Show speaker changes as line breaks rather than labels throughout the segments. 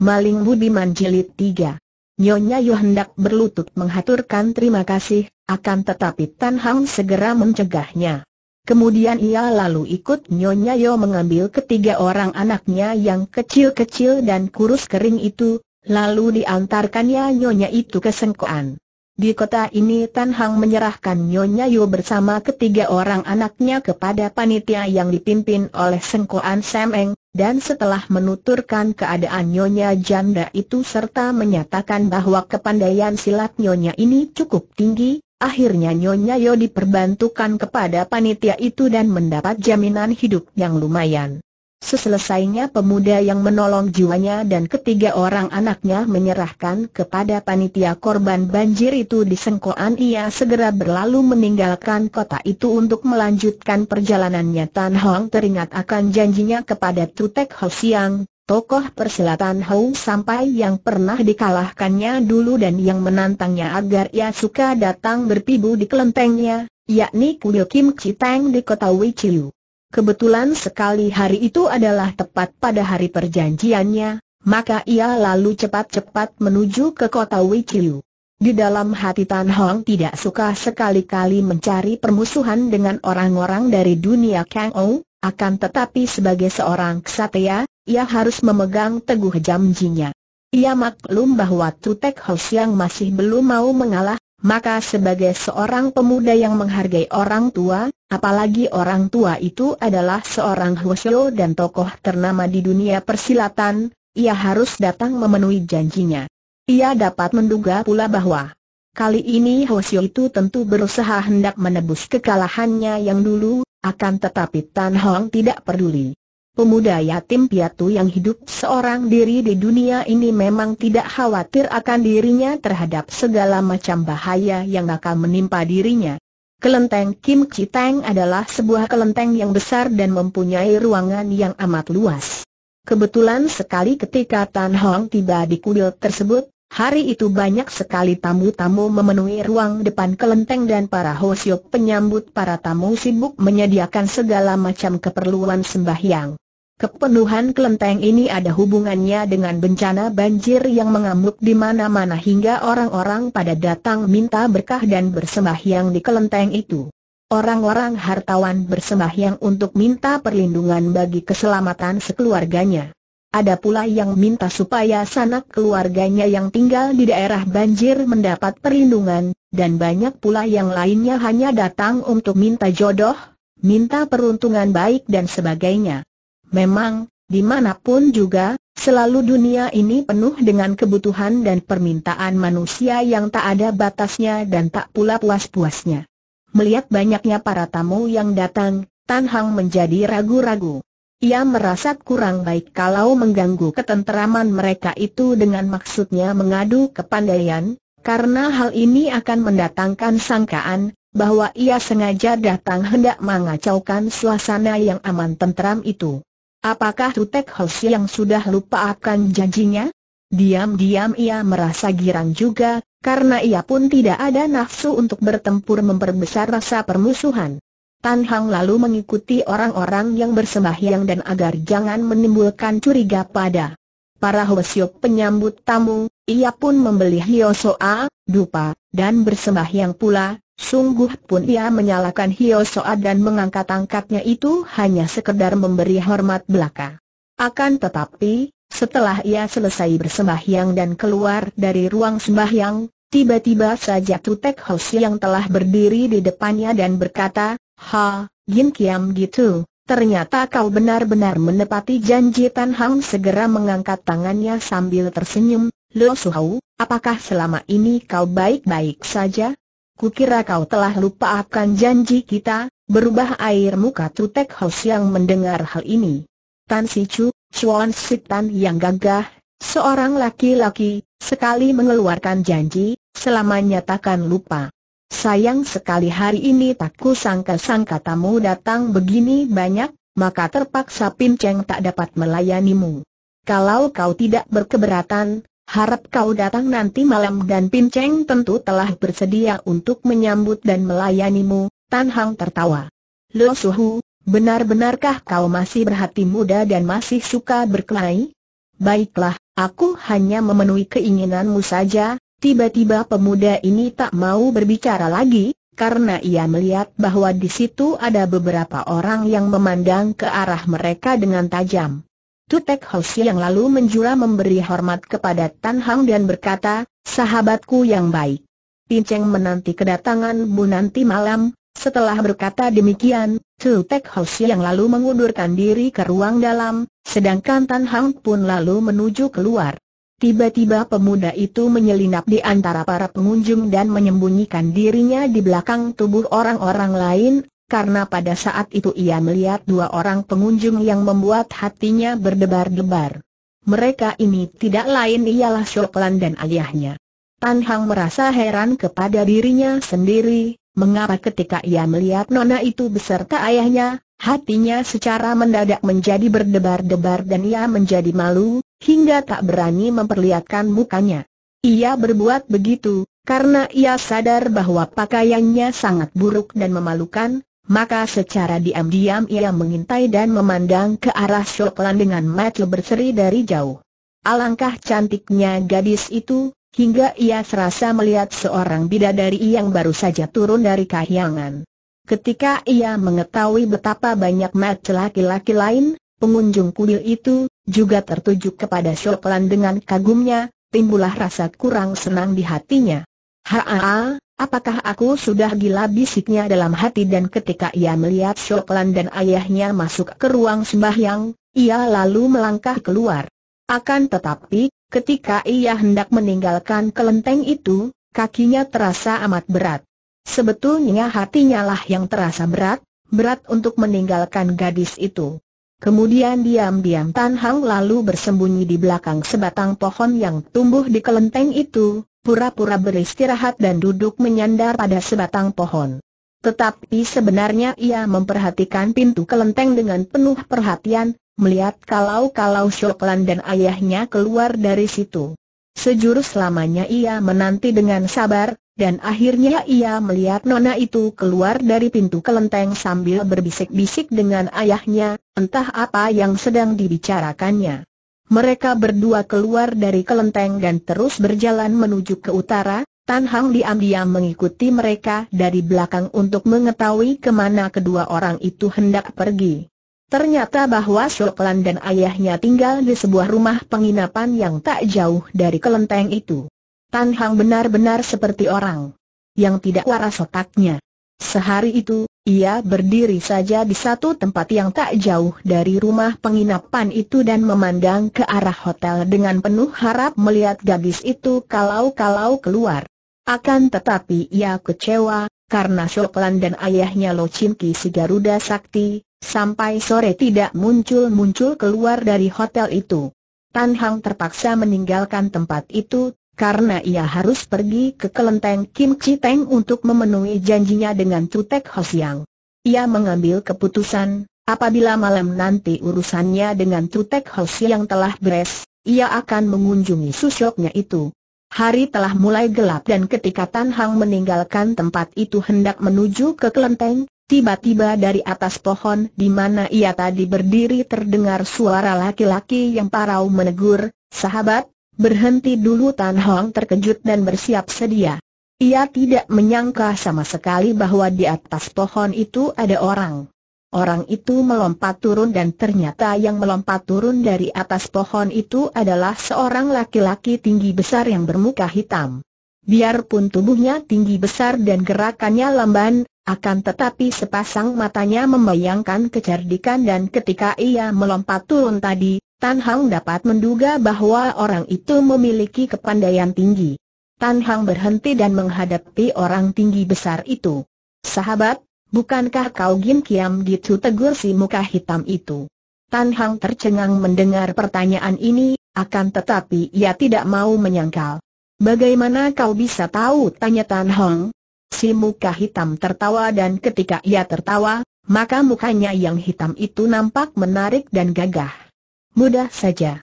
Maling Budiman Jilid 3 Nyonya Yu hendak berlutut menghaturkan terima kasih, akan tetapi Tan Hang segera mencegahnya. Kemudian ia lalu ikut Nyonya Yo mengambil ketiga orang anaknya yang kecil-kecil dan kurus kering itu, lalu diantarkannya Nyonya itu ke Sengkoan. Di kota ini Tan Hang menyerahkan Nyonya Yu bersama ketiga orang anaknya kepada panitia yang dipimpin oleh Sengkoan Semeng, dan setelah menuturkan keadaan Nyonya janda itu serta menyatakan bahwa kepandaian silat Nyonya ini cukup tinggi, akhirnya Nyonya Yo diperbantukan kepada panitia itu dan mendapat jaminan hidup yang lumayan. Seselesainya pemuda yang menolong jiwanya dan ketiga orang anaknya menyerahkan kepada panitia korban banjir itu di Sengkoan ia segera berlalu meninggalkan kota itu untuk melanjutkan perjalanannya Tan Hong teringat akan janjinya kepada Tutek Ho Siang, tokoh persilatan Hong sampai yang pernah dikalahkannya dulu dan yang menantangnya agar ia suka datang berpibu di kelentengnya, yakni Kuil Kim Chitang di kota Wichiu. Kebetulan sekali hari itu adalah tepat pada hari perjanjiannya, maka ia lalu cepat-cepat menuju ke kota Wichiu. Di dalam hati Tan Hong tidak suka sekali-kali mencari permusuhan dengan orang-orang dari dunia Kang Ou, akan tetapi sebagai seorang ksatria, ia harus memegang teguh janjinya. Ia maklum bahwa Tutek Hosiang masih belum mau mengalah, maka sebagai seorang pemuda yang menghargai orang tua, apalagi orang tua itu adalah seorang Hwasyo dan tokoh ternama di dunia persilatan, ia harus datang memenuhi janjinya. Ia dapat menduga pula bahwa kali ini Hwasyo itu tentu berusaha hendak menebus kekalahannya yang dulu, akan tetapi Tan Hong tidak peduli. Pemuda yatim piatu yang hidup seorang diri di dunia ini memang tidak khawatir akan dirinya terhadap segala macam bahaya yang akan menimpa dirinya. Kelenteng Kim Chitang adalah sebuah kelenteng yang besar dan mempunyai ruangan yang amat luas. Kebetulan sekali ketika Tan Hong tiba di kuil tersebut, hari itu banyak sekali tamu-tamu memenuhi ruang depan kelenteng dan para hosyok penyambut para tamu sibuk menyediakan segala macam keperluan sembahyang. Kepenuhan kelenteng ini ada hubungannya dengan bencana banjir yang mengamuk di mana-mana hingga orang-orang pada datang minta berkah dan bersembahyang di kelenteng itu. Orang-orang hartawan bersembahyang untuk minta perlindungan bagi keselamatan sekeluarganya. Ada pula yang minta supaya sanak keluarganya yang tinggal di daerah banjir mendapat perlindungan, dan banyak pula yang lainnya hanya datang untuk minta jodoh, minta peruntungan baik dan sebagainya. Memang, di mana pun juga, selalu dunia ini penuh dengan kebutuhan dan permintaan manusia yang tak ada batasnya dan tak pula puas-puasnya. Melihat banyaknya para tamu yang datang, Tan Hang menjadi ragu-ragu. Ia merasa kurang baik kalau mengganggu ketenteraman mereka itu dengan maksudnya mengadu kepandaian, karena hal ini akan mendatangkan sangkaan, bahwa ia sengaja datang hendak mengacaukan suasana yang aman tentram itu. Apakah Tutek Hoshi yang sudah lupa akan janjinya? Diam-diam ia merasa girang juga, karena ia pun tidak ada nafsu untuk bertempur memperbesar rasa permusuhan. Tan Hang lalu mengikuti orang-orang yang bersembahyang dan agar jangan menimbulkan curiga pada para hosyok penyambut tamu, ia pun membeli hiosoa, dupa, dan bersembahyang pula, Sungguh pun ia menyalakan Hio Soa dan mengangkat-angkatnya itu hanya sekedar memberi hormat belaka. Akan tetapi, setelah ia selesai bersembahyang dan keluar dari ruang sembahyang, tiba-tiba saja Tutek Hoshi yang telah berdiri di depannya dan berkata, Ha, Yin Kiam gitu, ternyata kau benar-benar menepati janji Tan Hang segera mengangkat tangannya sambil tersenyum, Lo Suhau, apakah selama ini kau baik-baik saja? Kukira kau telah lupa akan janji kita, berubah air muka Tutek House yang mendengar hal ini. Tan Si Chu, Chuan Sitan yang gagah, seorang laki-laki, sekali mengeluarkan janji, selamanya takkan lupa. Sayang sekali hari ini tak kusangka-sangka tamu datang begini banyak, maka terpaksa Pinceng tak dapat melayanimu. Kalau kau tidak berkeberatan, Harap kau datang nanti malam dan Pinceng tentu telah bersedia untuk menyambut dan melayanimu, Tan Hang tertawa. Lo Suhu, benar-benarkah kau masih berhati muda dan masih suka berkelahi? baiklah, aku hanya memenuhi keinginanmu saja, tiba-tiba pemuda ini tak mau berbicara lagi, karena ia melihat bahwa di situ ada beberapa orang yang memandang ke arah mereka dengan tajam. Tutek Hoshi yang lalu menjura memberi hormat kepada Tan Hang dan berkata, sahabatku yang baik. Pinceng menanti kedatanganmu nanti malam, setelah berkata demikian, Tu Tek Hoshi yang lalu mengundurkan diri ke ruang dalam, sedangkan Tan Hang pun lalu menuju keluar. Tiba-tiba pemuda itu menyelinap di antara para pengunjung dan menyembunyikan dirinya di belakang tubuh orang-orang lain, karena pada saat itu ia melihat dua orang pengunjung yang membuat hatinya berdebar-debar. Mereka ini tidak lain ialah Shoklan dan ayahnya. Tan Hang merasa heran kepada dirinya sendiri, Mengapa ketika ia melihat nona itu beserta ayahnya, hatinya secara mendadak menjadi berdebar-debar dan ia menjadi malu, hingga tak berani memperlihatkan mukanya. Ia berbuat begitu, karena ia sadar bahwa pakaiannya sangat buruk dan memalukan, maka secara diam-diam ia mengintai dan memandang ke arah Shoklan dengan mata berseri dari jauh. Alangkah cantiknya gadis itu, hingga ia serasa melihat seorang bidadari yang baru saja turun dari kahyangan. Ketika ia mengetahui betapa banyak mata laki-laki lain, pengunjung kuil itu, juga tertuju kepada Shoklan dengan kagumnya, timbullah rasa kurang senang di hatinya. Haa, apakah aku sudah gila bisiknya dalam hati dan ketika ia melihat Shoklan dan ayahnya masuk ke ruang sembahyang, ia lalu melangkah keluar. Akan tetapi, ketika ia hendak meninggalkan kelenteng itu, kakinya terasa amat berat. Sebetulnya hatinya lah yang terasa berat, berat untuk meninggalkan gadis itu. Kemudian diam-diam Tan Hang lalu bersembunyi di belakang sebatang pohon yang tumbuh di kelenteng itu, pura-pura beristirahat dan duduk menyandar pada sebatang pohon. Tetapi sebenarnya ia memperhatikan pintu kelenteng dengan penuh perhatian, melihat kalau-kalau Shoklan dan ayahnya keluar dari situ. Sejurus lamanya ia menanti dengan sabar, dan akhirnya ia melihat nona itu keluar dari pintu kelenteng sambil berbisik-bisik dengan ayahnya, entah apa yang sedang dibicarakannya. Mereka berdua keluar dari kelenteng dan terus berjalan menuju ke utara, Tan Hang diam-diam mengikuti mereka dari belakang untuk mengetahui ke mana kedua orang itu hendak pergi. Ternyata bahwa Shoklan dan ayahnya tinggal di sebuah rumah penginapan yang tak jauh dari kelenteng itu. Tan Hang benar-benar seperti orang yang tidak waras otaknya. Sehari itu, ia berdiri saja di satu tempat yang tak jauh dari rumah penginapan itu dan memandang ke arah hotel dengan penuh harap melihat gadis itu kalau-kalau keluar. Akan tetapi ia kecewa, karena Shoklan dan ayahnya Lo Chin Ki si Garuda Sakti, Sampai sore tidak muncul-muncul keluar dari hotel itu. Tan Hang terpaksa meninggalkan tempat itu, karena ia harus pergi ke kelenteng Kim Chi Teng untuk memenuhi janjinya dengan Tutek Hosiang. Ia mengambil keputusan, apabila malam nanti urusannya dengan Tutek Hosiang telah beres, ia akan mengunjungi susoknya itu. Hari telah mulai gelap dan ketika Tan Hang meninggalkan tempat itu hendak menuju ke kelenteng, Tiba-tiba dari atas pohon di mana ia tadi berdiri terdengar suara laki-laki yang parau menegur, sahabat, berhenti dulu Tan Hong terkejut dan bersiap sedia. Ia tidak menyangka sama sekali bahwa di atas pohon itu ada orang. Orang itu melompat turun dan ternyata yang melompat turun dari atas pohon itu adalah seorang laki-laki tinggi besar yang bermuka hitam. Biarpun tubuhnya tinggi besar dan gerakannya lamban, akan tetapi sepasang matanya membayangkan kecerdikan dan ketika ia melompat turun tadi, Tan Hang dapat menduga bahwa orang itu memiliki kepandaian tinggi. Tan Hang berhenti dan menghadapi orang tinggi besar itu. Sahabat, bukankah kau Gin Kiam gitu tegur si muka hitam itu? Tan Hang tercengang mendengar pertanyaan ini, akan tetapi ia tidak mau menyangkal. Bagaimana kau bisa tahu? Tanya Tan Hong. Si muka hitam tertawa dan ketika ia tertawa, maka mukanya yang hitam itu nampak menarik dan gagah. Mudah saja.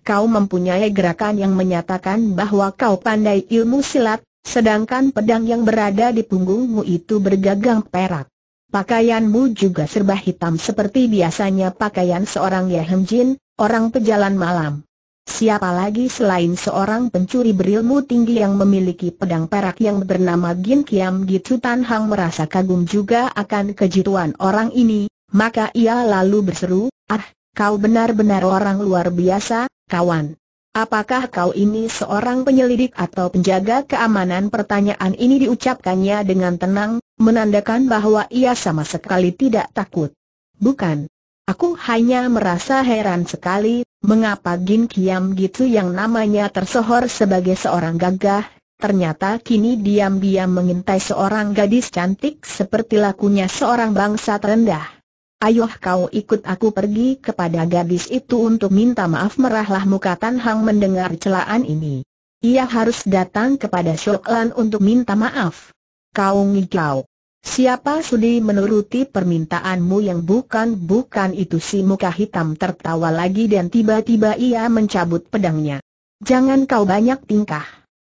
Kau mempunyai gerakan yang menyatakan bahwa kau pandai ilmu silat, sedangkan pedang yang berada di punggungmu itu bergagang perak. Pakaianmu juga serba hitam seperti biasanya pakaian seorang Yehem Jin, orang pejalan malam. Siapa lagi selain seorang pencuri berilmu tinggi yang memiliki pedang perak yang bernama Gin Kiam Gitu Tan Hang merasa kagum juga akan kejituan orang ini, maka ia lalu berseru, ah, kau benar-benar orang luar biasa, kawan. Apakah kau ini seorang penyelidik atau penjaga keamanan? Pertanyaan ini diucapkannya dengan tenang, menandakan bahwa ia sama sekali tidak takut. Bukan. Aku hanya merasa heran sekali, Mengapa Gin Kiam gitu yang namanya tersohor sebagai seorang gagah, ternyata kini diam-diam mengintai seorang gadis cantik seperti lakunya seorang bangsa terendah. Ayo kau ikut aku pergi kepada gadis itu untuk minta maaf merahlah muka Tan Hang mendengar celaan ini. Ia harus datang kepada Shoklan untuk minta maaf. Kau ngikau. Siapa sudi menuruti permintaanmu yang bukan-bukan itu si muka hitam tertawa lagi dan tiba-tiba ia mencabut pedangnya. Jangan kau banyak tingkah.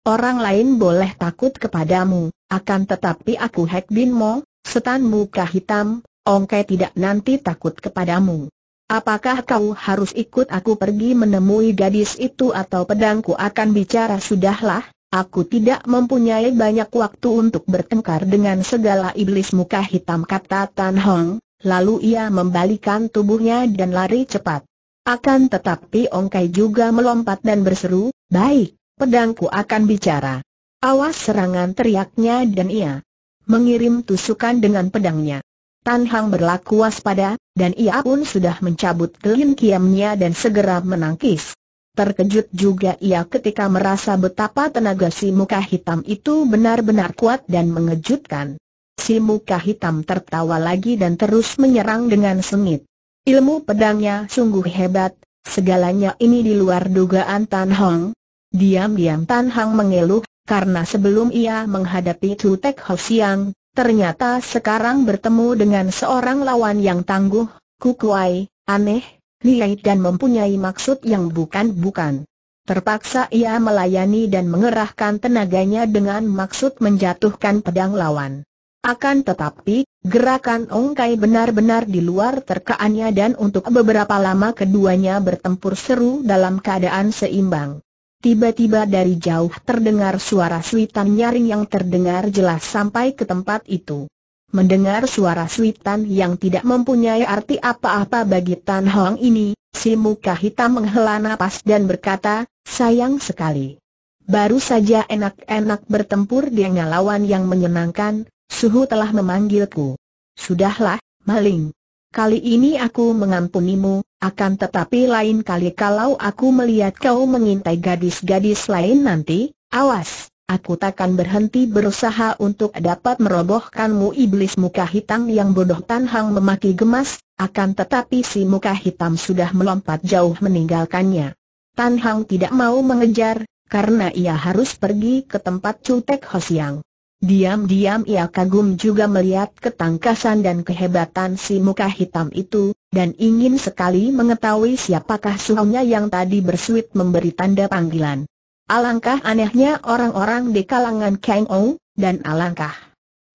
Orang lain boleh takut kepadamu, akan tetapi aku Hek Bin Mo, setan muka hitam, ongkai tidak nanti takut kepadamu. Apakah kau harus ikut aku pergi menemui gadis itu atau pedangku akan bicara sudahlah, Aku tidak mempunyai banyak waktu untuk bertengkar dengan segala iblis muka hitam kata Tan Hong, lalu ia membalikan tubuhnya dan lari cepat. Akan tetapi Ongkai juga melompat dan berseru, baik, pedangku akan bicara. Awas serangan teriaknya dan ia mengirim tusukan dengan pedangnya. Tan Hang berlaku waspada, dan ia pun sudah mencabut kelin kiamnya dan segera menangkis. Terkejut juga ia ketika merasa betapa tenaga si muka hitam itu benar-benar kuat dan mengejutkan. Si muka hitam tertawa lagi dan terus menyerang dengan sengit. Ilmu pedangnya sungguh hebat, segalanya ini di luar dugaan Tan Hong. Diam-diam Tan Hang mengeluh, karena sebelum ia menghadapi Chu Tek Siang, ternyata sekarang bertemu dengan seorang lawan yang tangguh, kukuai, aneh, liai dan mempunyai maksud yang bukan-bukan. Terpaksa ia melayani dan mengerahkan tenaganya dengan maksud menjatuhkan pedang lawan. Akan tetapi, gerakan Ong Kai benar-benar di luar terkaannya dan untuk beberapa lama keduanya bertempur seru dalam keadaan seimbang. Tiba-tiba dari jauh terdengar suara suitan nyaring yang terdengar jelas sampai ke tempat itu. Mendengar suara suitan yang tidak mempunyai arti apa-apa bagi Tan Hong ini, si muka hitam menghela napas dan berkata, sayang sekali. Baru saja enak-enak bertempur dengan lawan yang menyenangkan, suhu telah memanggilku. Sudahlah, maling. Kali ini aku mengampunimu, akan tetapi lain kali kalau aku melihat kau mengintai gadis-gadis lain nanti, awas aku takkan berhenti berusaha untuk dapat merobohkanmu iblis muka hitam yang bodoh Tan Hang memaki gemas, akan tetapi si muka hitam sudah melompat jauh meninggalkannya. Tan Hang tidak mau mengejar, karena ia harus pergi ke tempat Cutek Hosiang. Diam-diam ia kagum juga melihat ketangkasan dan kehebatan si muka hitam itu, dan ingin sekali mengetahui siapakah suhunya yang tadi bersuit memberi tanda panggilan. Alangkah anehnya orang-orang di kalangan Kang Ou, dan alangkah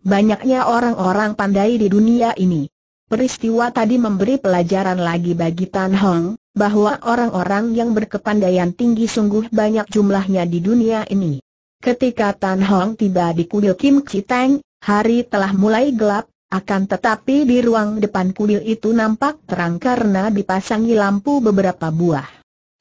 banyaknya orang-orang pandai di dunia ini. Peristiwa tadi memberi pelajaran lagi bagi Tan Hong, bahwa orang-orang yang berkepandaian tinggi sungguh banyak jumlahnya di dunia ini. Ketika Tan Hong tiba di kuil Kim Chiteng, hari telah mulai gelap, akan tetapi di ruang depan kuil itu nampak terang karena dipasangi lampu beberapa buah.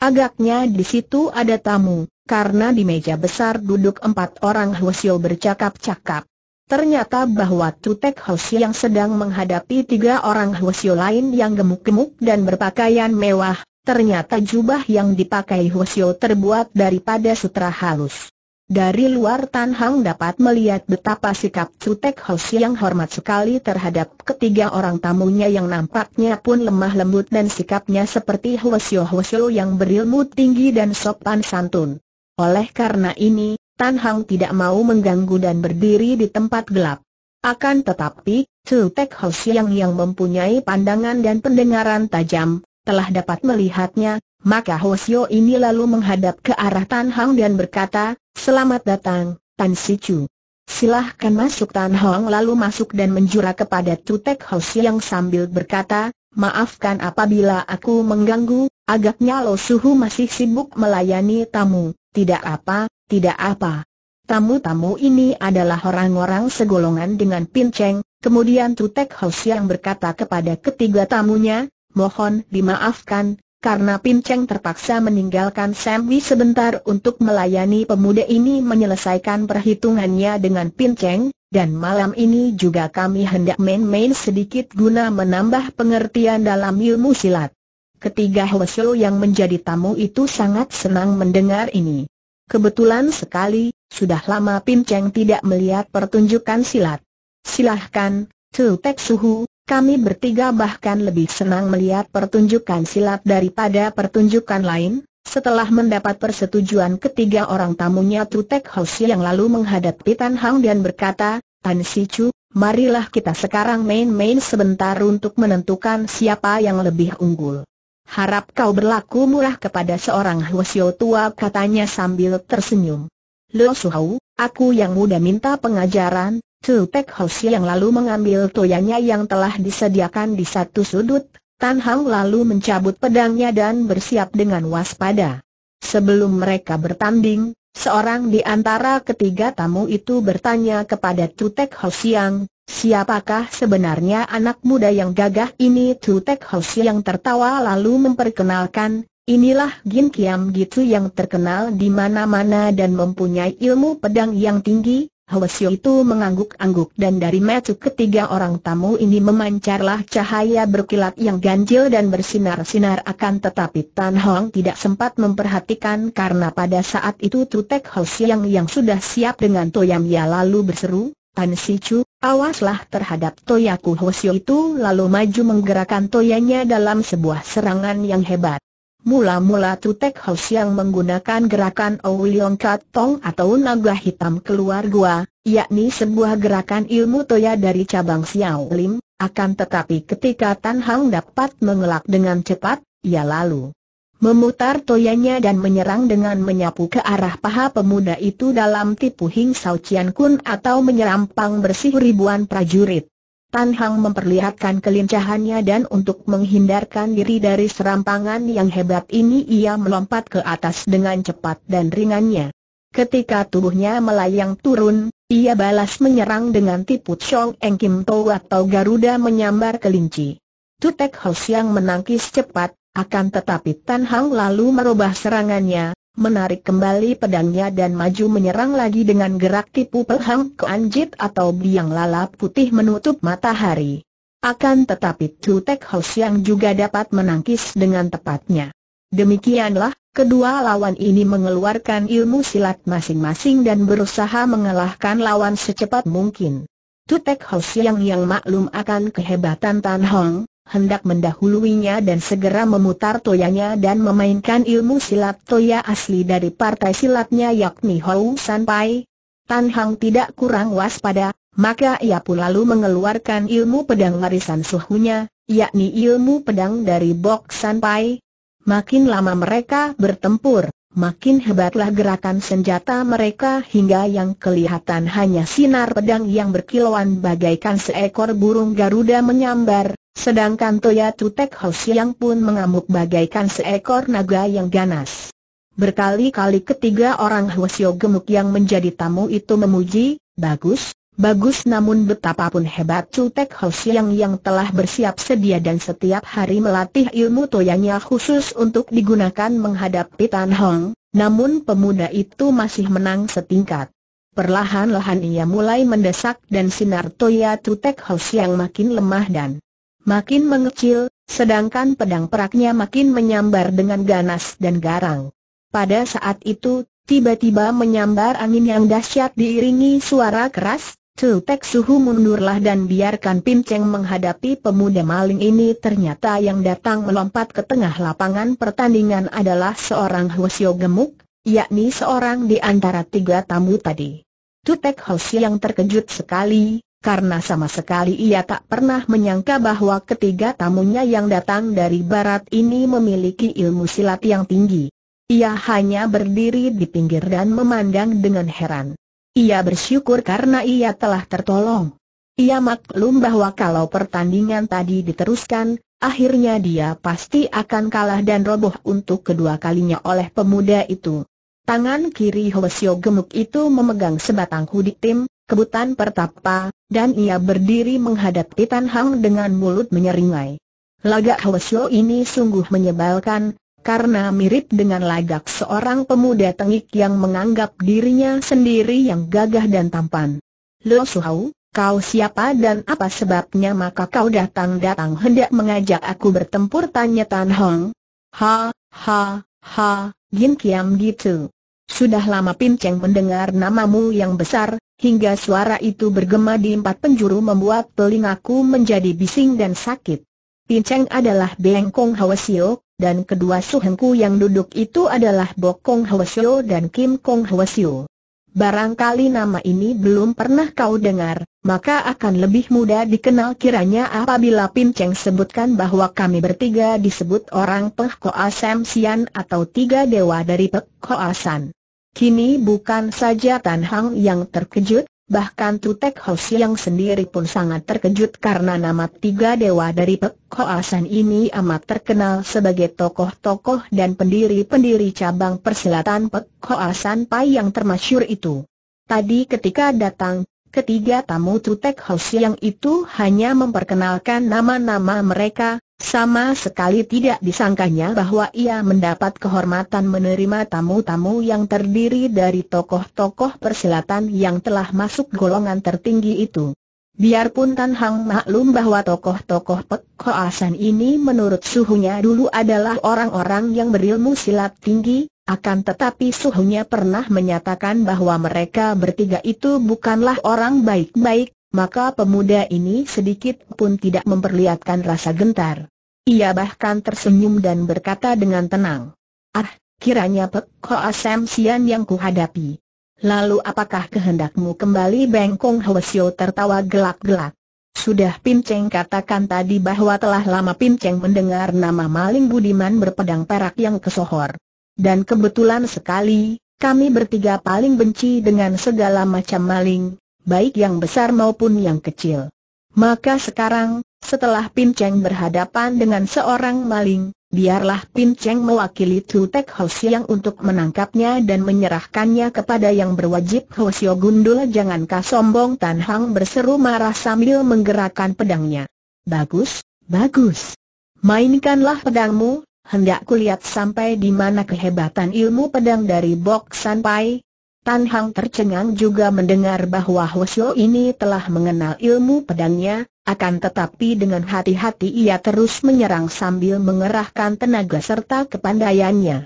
Agaknya di situ ada tamu, karena di meja besar duduk empat orang Hwasyo bercakap-cakap. Ternyata bahwa Tutek Hwasyo yang sedang menghadapi tiga orang Hwasyo lain yang gemuk-gemuk dan berpakaian mewah, ternyata jubah yang dipakai Hwasyo terbuat daripada sutra halus. Dari luar Tan Hang dapat melihat betapa sikap Cutek Hos yang hormat sekali terhadap ketiga orang tamunya yang nampaknya pun lemah lembut dan sikapnya seperti Hwasyo Hwasyo yang berilmu tinggi dan sopan santun. Oleh karena ini, Tan Hang tidak mau mengganggu dan berdiri di tempat gelap. Akan tetapi, Chu Tek Siang yang mempunyai pandangan dan pendengaran tajam, telah dapat melihatnya, maka Hosio ini lalu menghadap ke arah Tan Hang dan berkata, Selamat datang, Tan Si Chu. Silahkan masuk Tan Hong lalu masuk dan menjura kepada Chu Tek Siang sambil berkata, Maafkan apabila aku mengganggu, agaknya Lo Suhu masih sibuk melayani tamu, tidak apa, tidak apa. Tamu-tamu ini adalah orang-orang segolongan dengan Pinceng, kemudian Tutek House yang berkata kepada ketiga tamunya, mohon dimaafkan, karena Pinceng terpaksa meninggalkan Samwi sebentar untuk melayani pemuda ini menyelesaikan perhitungannya dengan Pinceng, dan malam ini juga kami hendak main-main sedikit guna menambah pengertian dalam ilmu silat. Ketiga Hwasyo yang menjadi tamu itu sangat senang mendengar ini. Kebetulan sekali, sudah lama Pinceng tidak melihat pertunjukan silat. Silahkan, Tek Suhu, kami bertiga bahkan lebih senang melihat pertunjukan silat daripada pertunjukan lain. Setelah mendapat persetujuan ketiga orang tamunya Tutek House yang lalu menghadapi Tan Hang dan berkata, Tan Si Chu, marilah kita sekarang main-main sebentar untuk menentukan siapa yang lebih unggul. Harap kau berlaku murah kepada seorang Hwasyo tua katanya sambil tersenyum. Lo Suhau, aku yang muda minta pengajaran, Tu Tek House yang lalu mengambil toyanya yang telah disediakan di satu sudut, Tan Hang lalu mencabut pedangnya dan bersiap dengan waspada. Sebelum mereka bertanding, seorang di antara ketiga tamu itu bertanya kepada Tu Tek Yang, siapakah sebenarnya anak muda yang gagah ini Tu Tek yang tertawa lalu memperkenalkan, inilah Gin Kiam gitu yang terkenal di mana-mana dan mempunyai ilmu pedang yang tinggi, Hwasyo itu mengangguk-angguk dan dari mata ketiga orang tamu ini memancarlah cahaya berkilat yang ganjil dan bersinar-sinar akan tetapi Tan Hong tidak sempat memperhatikan karena pada saat itu Tutek Hwasyo yang, sudah siap dengan Toyam ya lalu berseru, Tan Si Chu, awaslah terhadap Toyaku Hwasyo itu lalu maju menggerakkan Toyanya dalam sebuah serangan yang hebat. Mula-mula Tutek House yang menggunakan gerakan Ouyong Kat Tong atau naga hitam keluar gua, yakni sebuah gerakan ilmu toya dari cabang Xiao Lim, akan tetapi ketika Tan Hang dapat mengelak dengan cepat, ia lalu memutar toyanya dan menyerang dengan menyapu ke arah paha pemuda itu dalam tipu Hing Sao Chian Kun atau menyerampang bersih ribuan prajurit. Tan Hang memperlihatkan kelincahannya dan untuk menghindarkan diri dari serampangan yang hebat ini ia melompat ke atas dengan cepat dan ringannya. Ketika tubuhnya melayang turun, ia balas menyerang dengan tipu Chong Eng Kim To atau Garuda menyambar kelinci. Tutek House yang menangkis cepat, akan tetapi Tan Hang lalu merubah serangannya, menarik kembali pedangnya dan maju menyerang lagi dengan gerak tipu pelhang ke anjit atau biang lala putih menutup matahari. Akan tetapi Tutek House yang juga dapat menangkis dengan tepatnya. Demikianlah, kedua lawan ini mengeluarkan ilmu silat masing-masing dan berusaha mengalahkan lawan secepat mungkin. Tutek House yang yang maklum akan kehebatan Tan Hong, hendak mendahuluinya dan segera memutar toyanya dan memainkan ilmu silat toya asli dari partai silatnya yakni Hou San Pai. Tan Hang tidak kurang waspada, maka ia pun lalu mengeluarkan ilmu pedang warisan suhunya, yakni ilmu pedang dari Bok San Pai. Makin lama mereka bertempur, makin hebatlah gerakan senjata mereka hingga yang kelihatan hanya sinar pedang yang berkilauan bagaikan seekor burung Garuda menyambar, Sedangkan Toya Tutek yang pun mengamuk bagaikan seekor naga yang ganas. Berkali-kali ketiga orang Hwasyo gemuk yang menjadi tamu itu memuji, bagus, bagus namun betapapun hebat Tutek yang yang telah bersiap sedia dan setiap hari melatih ilmu toyanya khusus untuk digunakan menghadapi Tan Hong, namun pemuda itu masih menang setingkat. Perlahan-lahan ia mulai mendesak dan sinar Toya Tutek yang makin lemah dan makin mengecil, sedangkan pedang peraknya makin menyambar dengan ganas dan garang. Pada saat itu, tiba-tiba menyambar angin yang dahsyat diiringi suara keras, Tek Suhu mundurlah dan biarkan Pinceng menghadapi pemuda maling ini ternyata yang datang melompat ke tengah lapangan pertandingan adalah seorang Hwasyo gemuk, yakni seorang di antara tiga tamu tadi. Tutek House yang terkejut sekali, karena sama sekali ia tak pernah menyangka bahwa ketiga tamunya yang datang dari barat ini memiliki ilmu silat yang tinggi. Ia hanya berdiri di pinggir dan memandang dengan heran. Ia bersyukur karena ia telah tertolong. Ia maklum bahwa kalau pertandingan tadi diteruskan, akhirnya dia pasti akan kalah dan roboh untuk kedua kalinya oleh pemuda itu. Tangan kiri Hwasyo gemuk itu memegang sebatang hudik tim, kebutan pertapa, dan ia berdiri menghadap Titan Hang dengan mulut menyeringai. Lagak Hwasyo ini sungguh menyebalkan, karena mirip dengan lagak seorang pemuda tengik yang menganggap dirinya sendiri yang gagah dan tampan. Lo Suhau, kau siapa dan apa sebabnya maka kau datang-datang hendak mengajak aku bertempur tanya Tan Hong? Ha, ha, ha, Gin Kiam gitu. Sudah lama Pinceng mendengar namamu yang besar, hingga suara itu bergema di empat penjuru membuat telingaku menjadi bising dan sakit. Pinceng adalah Bengkong Hwasyo, dan kedua suhengku yang duduk itu adalah Bokong Hwasyo dan Kim Kong Hwasyo. Barangkali nama ini belum pernah kau dengar, maka akan lebih mudah dikenal kiranya apabila Pinceng sebutkan bahwa kami bertiga disebut orang Peh Koa Sam Sian atau tiga dewa dari Peh Koa San. Kini bukan saja Tan Hang yang terkejut, bahkan Tutek House yang sendiri pun sangat terkejut karena nama tiga dewa dari Pek Hoasan ini amat terkenal sebagai tokoh-tokoh dan pendiri-pendiri cabang persilatan Pek Hoasan Pai yang termasyur itu. Tadi ketika datang, ketiga tamu Tutek House yang itu hanya memperkenalkan nama-nama mereka, sama sekali tidak disangkanya bahwa ia mendapat kehormatan menerima tamu-tamu yang terdiri dari tokoh-tokoh persilatan yang telah masuk golongan tertinggi itu. Biarpun Tan Hang maklum bahwa tokoh-tokoh Pek Asan ini menurut suhunya dulu adalah orang-orang yang berilmu silat tinggi, akan tetapi suhunya pernah menyatakan bahwa mereka bertiga itu bukanlah orang baik-baik, maka pemuda ini sedikit pun tidak memperlihatkan rasa gentar. Ia bahkan tersenyum dan berkata dengan tenang. Ah, kiranya Pek Hoa Sian yang kuhadapi. Lalu apakah kehendakmu kembali Bengkong Hwasyo tertawa gelak-gelak. Sudah Pinceng katakan tadi bahwa telah lama Pinceng mendengar nama maling budiman berpedang perak yang kesohor. Dan kebetulan sekali, kami bertiga paling benci dengan segala macam maling, baik yang besar maupun yang kecil. Maka sekarang, setelah Pinceng berhadapan dengan seorang maling, biarlah Pinceng mewakili Tu Tek yang untuk menangkapnya dan menyerahkannya kepada yang berwajib Hosio Gundul jangankah sombong Tan Hang berseru marah sambil menggerakkan pedangnya. Bagus, bagus. Mainkanlah pedangmu, hendak kulihat sampai di mana kehebatan ilmu pedang dari Bok Sanpai, Tan Hang tercengang juga mendengar bahwa Hwasyo ini telah mengenal ilmu pedangnya, akan tetapi dengan hati-hati ia terus menyerang sambil mengerahkan tenaga serta kepandaiannya.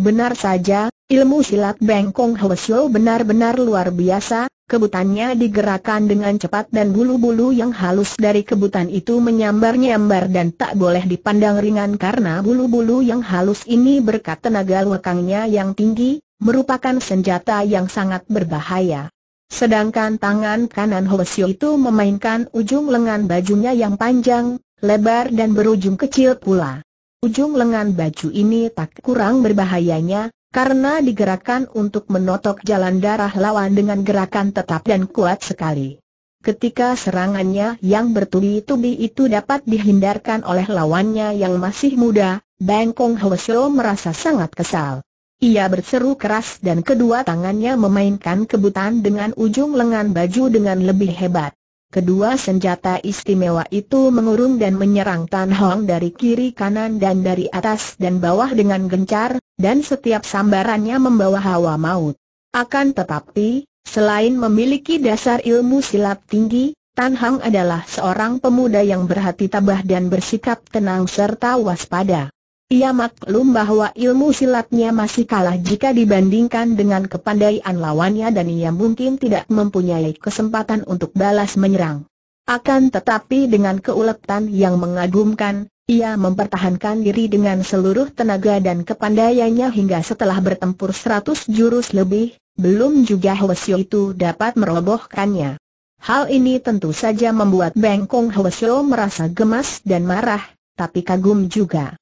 Benar saja, ilmu silat Bengkong Hwasyo benar-benar luar biasa, kebutannya digerakkan dengan cepat dan bulu-bulu yang halus dari kebutan itu menyambar-nyambar dan tak boleh dipandang ringan karena bulu-bulu yang halus ini berkat tenaga lekangnya yang tinggi, merupakan senjata yang sangat berbahaya. Sedangkan tangan kanan Hwasyo itu memainkan ujung lengan bajunya yang panjang, lebar dan berujung kecil pula. Ujung lengan baju ini tak kurang berbahayanya, karena digerakkan untuk menotok jalan darah lawan dengan gerakan tetap dan kuat sekali. Ketika serangannya yang bertubi-tubi itu dapat dihindarkan oleh lawannya yang masih muda, Bangkong Hwasyo merasa sangat kesal. Ia berseru keras dan kedua tangannya memainkan kebutan dengan ujung lengan baju dengan lebih hebat. Kedua senjata istimewa itu mengurung dan menyerang Tan Hong dari kiri kanan dan dari atas dan bawah dengan gencar, dan setiap sambarannya membawa hawa maut. Akan tetapi, selain memiliki dasar ilmu silat tinggi, Tan Hong adalah seorang pemuda yang berhati tabah dan bersikap tenang serta waspada. Ia maklum bahwa ilmu silatnya masih kalah jika dibandingkan dengan kepandaian lawannya dan ia mungkin tidak mempunyai kesempatan untuk balas menyerang. Akan tetapi dengan keuletan yang mengagumkan, ia mempertahankan diri dengan seluruh tenaga dan kepandaiannya hingga setelah bertempur seratus jurus lebih, belum juga Hwasyo itu dapat merobohkannya. Hal ini tentu saja membuat Bengkong Hwasyo merasa gemas dan marah, tapi kagum juga.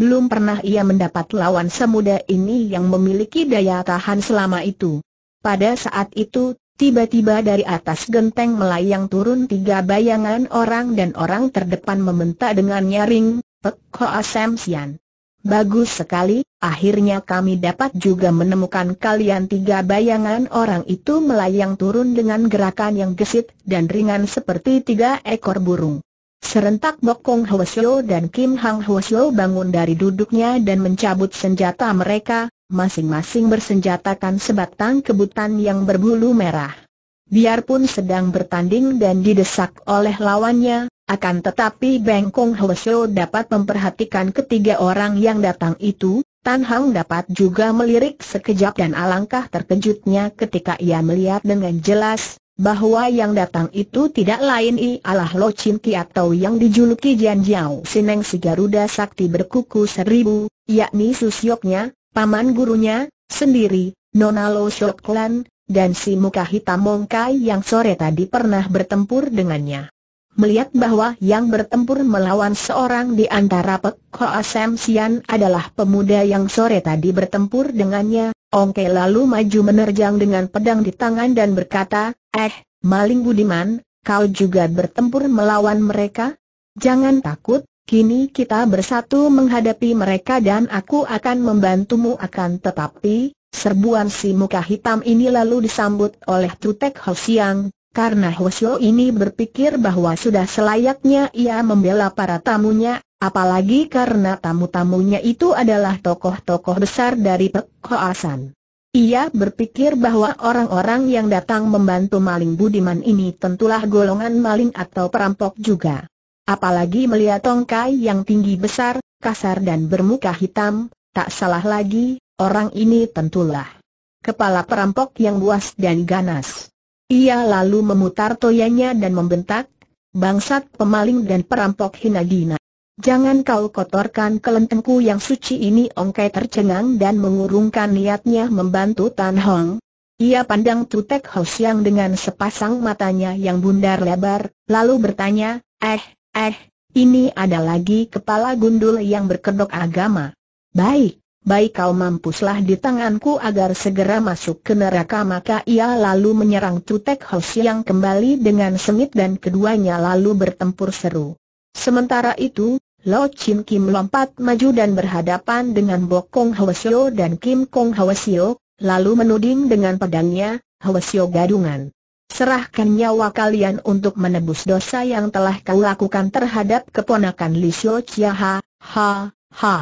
Belum pernah ia mendapat lawan semuda ini yang memiliki daya tahan selama itu. Pada saat itu, Tiba-tiba dari atas genteng melayang turun tiga bayangan orang dan orang terdepan membentak dengan nyaring, Pek Hoa Sian. Bagus sekali, akhirnya kami dapat juga menemukan kalian tiga bayangan orang itu melayang turun dengan gerakan yang gesit dan ringan seperti tiga ekor burung. Serentak Bokong Hwasyo dan Kim Hang Hwasyo bangun dari duduknya dan mencabut senjata mereka, masing-masing bersenjatakan sebatang kebutan yang berbulu merah. Biarpun sedang bertanding dan didesak oleh lawannya, akan tetapi Bengkong Hwasyo dapat memperhatikan ketiga orang yang datang itu, Tan Hang dapat juga melirik sekejap dan alangkah terkejutnya ketika ia melihat dengan jelas, bahwa yang datang itu tidak lain ialah Lo Chin Ki atau yang dijuluki Jian Jiao Sineng si Garuda Sakti berkuku seribu, yakni susyoknya, paman gurunya, sendiri, Nona Lo Shok Lan, dan si muka hitam Mongkai yang sore tadi pernah bertempur dengannya. Melihat bahwa yang bertempur melawan seorang di antara Pek Hoa Sam Sian adalah pemuda yang sore tadi bertempur dengannya, Ongke lalu maju menerjang dengan pedang di tangan dan berkata, Eh, maling budiman, kau juga bertempur melawan mereka? Jangan takut, kini kita bersatu menghadapi mereka dan aku akan membantumu akan tetapi, serbuan si muka hitam ini lalu disambut oleh Tutek Hosiang, karena Hosio ini berpikir bahwa sudah selayaknya ia membela para tamunya, apalagi karena tamu-tamunya itu adalah tokoh-tokoh besar dari Pek Hoasan. Ia berpikir bahwa orang-orang yang datang membantu maling budiman ini tentulah golongan maling atau perampok juga. Apalagi melihat tongkai yang tinggi besar, kasar dan bermuka hitam, tak salah lagi, orang ini tentulah kepala perampok yang buas dan ganas. Ia lalu memutar toyanya dan membentak, bangsat pemaling dan perampok Hinagina. Jangan kau kotorkan kelentengku yang suci ini Ongkai tercengang dan mengurungkan niatnya membantu Tan Hong. Ia pandang Tutek Hosiang dengan sepasang matanya yang bundar lebar, lalu bertanya, eh, eh, ini ada lagi kepala gundul yang berkedok agama. Baik, baik kau mampuslah di tanganku agar segera masuk ke neraka maka ia lalu menyerang Tutek Hosiang kembali dengan sengit dan keduanya lalu bertempur seru. Sementara itu, Lo Chin Kim lompat maju dan berhadapan dengan Bok Kong Hwasyo dan Kim Kong Hwasyo, lalu menuding dengan pedangnya, Hwasyo gadungan. Serahkan nyawa kalian untuk menebus dosa yang telah kau lakukan terhadap keponakan Li Xio Chia ha, ha, ha.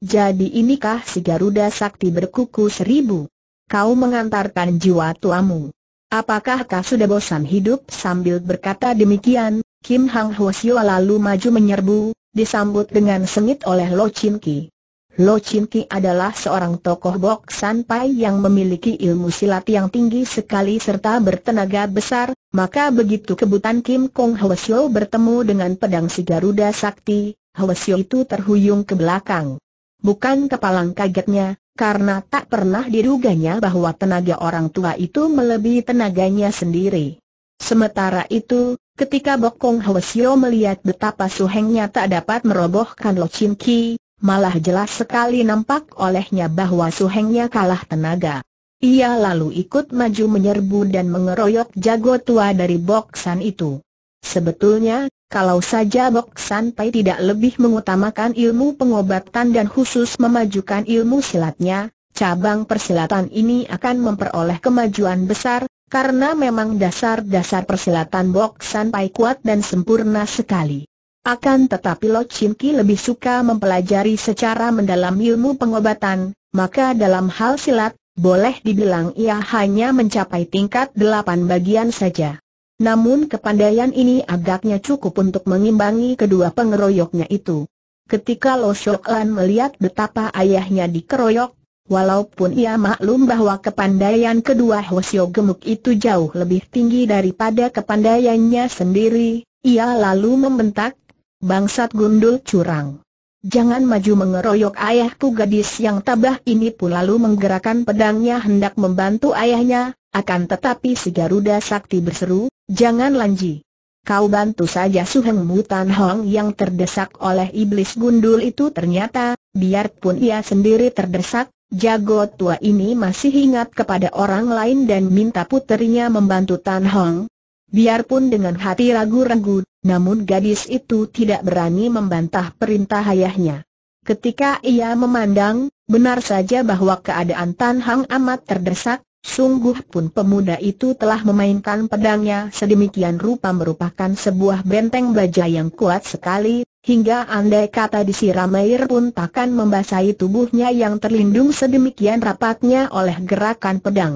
Jadi inikah si Garuda Sakti berkuku seribu? Kau mengantarkan jiwa tuamu. Apakah kau sudah bosan hidup sambil berkata demikian, Kim Hang Hwasyo lalu maju menyerbu, disambut dengan sengit oleh Lo Chin Ki. Lo Chin Ki adalah seorang tokoh Bok San Pai yang memiliki ilmu silat yang tinggi sekali serta bertenaga besar, maka begitu kebutan Kim Kong Hwasyo bertemu dengan pedang si Garuda Sakti, Hwasyo itu terhuyung ke belakang. Bukan kepalang kagetnya, karena tak pernah diruganya bahwa tenaga orang tua itu melebihi tenaganya sendiri. Sementara itu, Ketika Bokong Hwasyo melihat betapa suhengnya tak dapat merobohkan Lo Chin Ki, malah jelas sekali nampak olehnya bahwa suhengnya kalah tenaga. Ia lalu ikut maju menyerbu dan mengeroyok jago tua dari Boksan itu. Sebetulnya, kalau saja Boksan Pai tidak lebih mengutamakan ilmu pengobatan dan khusus memajukan ilmu silatnya, cabang persilatan ini akan memperoleh kemajuan besar, karena memang dasar-dasar persilatan Bok Pai kuat dan sempurna sekali. Akan tetapi Lo Chin Ki lebih suka mempelajari secara mendalam ilmu pengobatan, maka dalam hal silat, boleh dibilang ia hanya mencapai tingkat delapan bagian saja. Namun kepandaian ini agaknya cukup untuk mengimbangi kedua pengeroyoknya itu. Ketika Lo Shok melihat betapa ayahnya dikeroyok, Walaupun ia maklum bahwa kepandaian kedua Hwasyo gemuk itu jauh lebih tinggi daripada kepandaiannya sendiri, ia lalu membentak, bangsat gundul curang. Jangan maju mengeroyok ayahku gadis yang tabah ini pun lalu menggerakkan pedangnya hendak membantu ayahnya, akan tetapi si Garuda Sakti berseru, jangan lanji. Kau bantu saja Suheng Mutan Hong yang terdesak oleh iblis gundul itu ternyata, biarpun ia sendiri terdesak, jago tua ini masih ingat kepada orang lain dan minta puterinya membantu Tan Hong. Biarpun dengan hati ragu-ragu, namun gadis itu tidak berani membantah perintah ayahnya. Ketika ia memandang, benar saja bahwa keadaan Tan Hang amat terdesak, Sungguh pun pemuda itu telah memainkan pedangnya sedemikian rupa merupakan sebuah benteng baja yang kuat sekali, hingga andai kata disiram air pun takkan membasahi tubuhnya yang terlindung sedemikian rapatnya oleh gerakan pedang.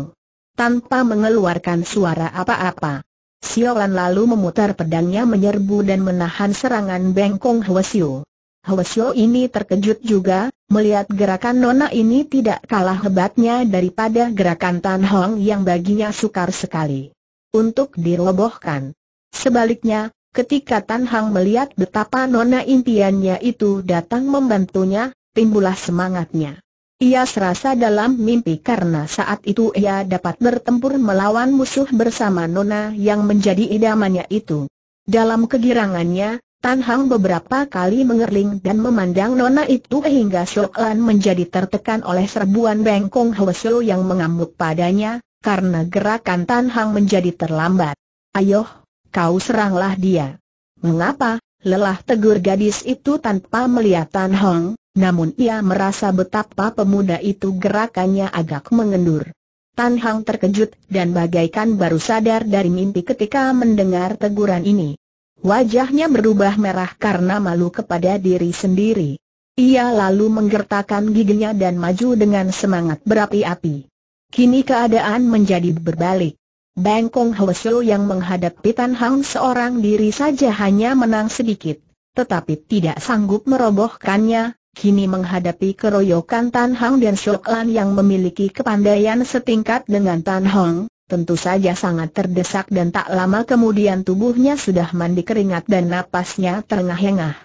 Tanpa mengeluarkan suara apa-apa. Siolan lalu memutar pedangnya menyerbu dan menahan serangan Bengkong Hwasyo. Hwasyo ini terkejut juga, melihat gerakan Nona ini tidak kalah hebatnya daripada gerakan Tan Hong yang baginya sukar sekali untuk dirobohkan. Sebaliknya, ketika Tan Hong melihat betapa Nona impiannya itu datang membantunya, timbullah semangatnya. Ia serasa dalam mimpi karena saat itu ia dapat bertempur melawan musuh bersama Nona yang menjadi idamannya itu. Dalam kegirangannya, Tan Hang beberapa kali mengerling dan memandang nona itu hingga Shok Lan menjadi tertekan oleh serbuan bengkong Hwasyo yang mengamuk padanya, karena gerakan Tan Hang menjadi terlambat. Ayo, kau seranglah dia. Mengapa? Lelah tegur gadis itu tanpa melihat Tan Hong, namun ia merasa betapa pemuda itu gerakannya agak mengendur. Tan Hang terkejut dan bagaikan baru sadar dari mimpi ketika mendengar teguran ini. Wajahnya berubah merah karena malu kepada diri sendiri. Ia lalu menggertakkan giginya dan maju dengan semangat berapi-api. Kini keadaan menjadi berbalik. Bangkong Hwasyo yang menghadapi Tan Hang seorang diri saja hanya menang sedikit, tetapi tidak sanggup merobohkannya, kini menghadapi keroyokan Tan Hang dan Shok Lan yang memiliki kepandaian setingkat dengan Tan Hong, tentu saja sangat terdesak dan tak lama kemudian tubuhnya sudah mandi keringat dan napasnya terengah-engah.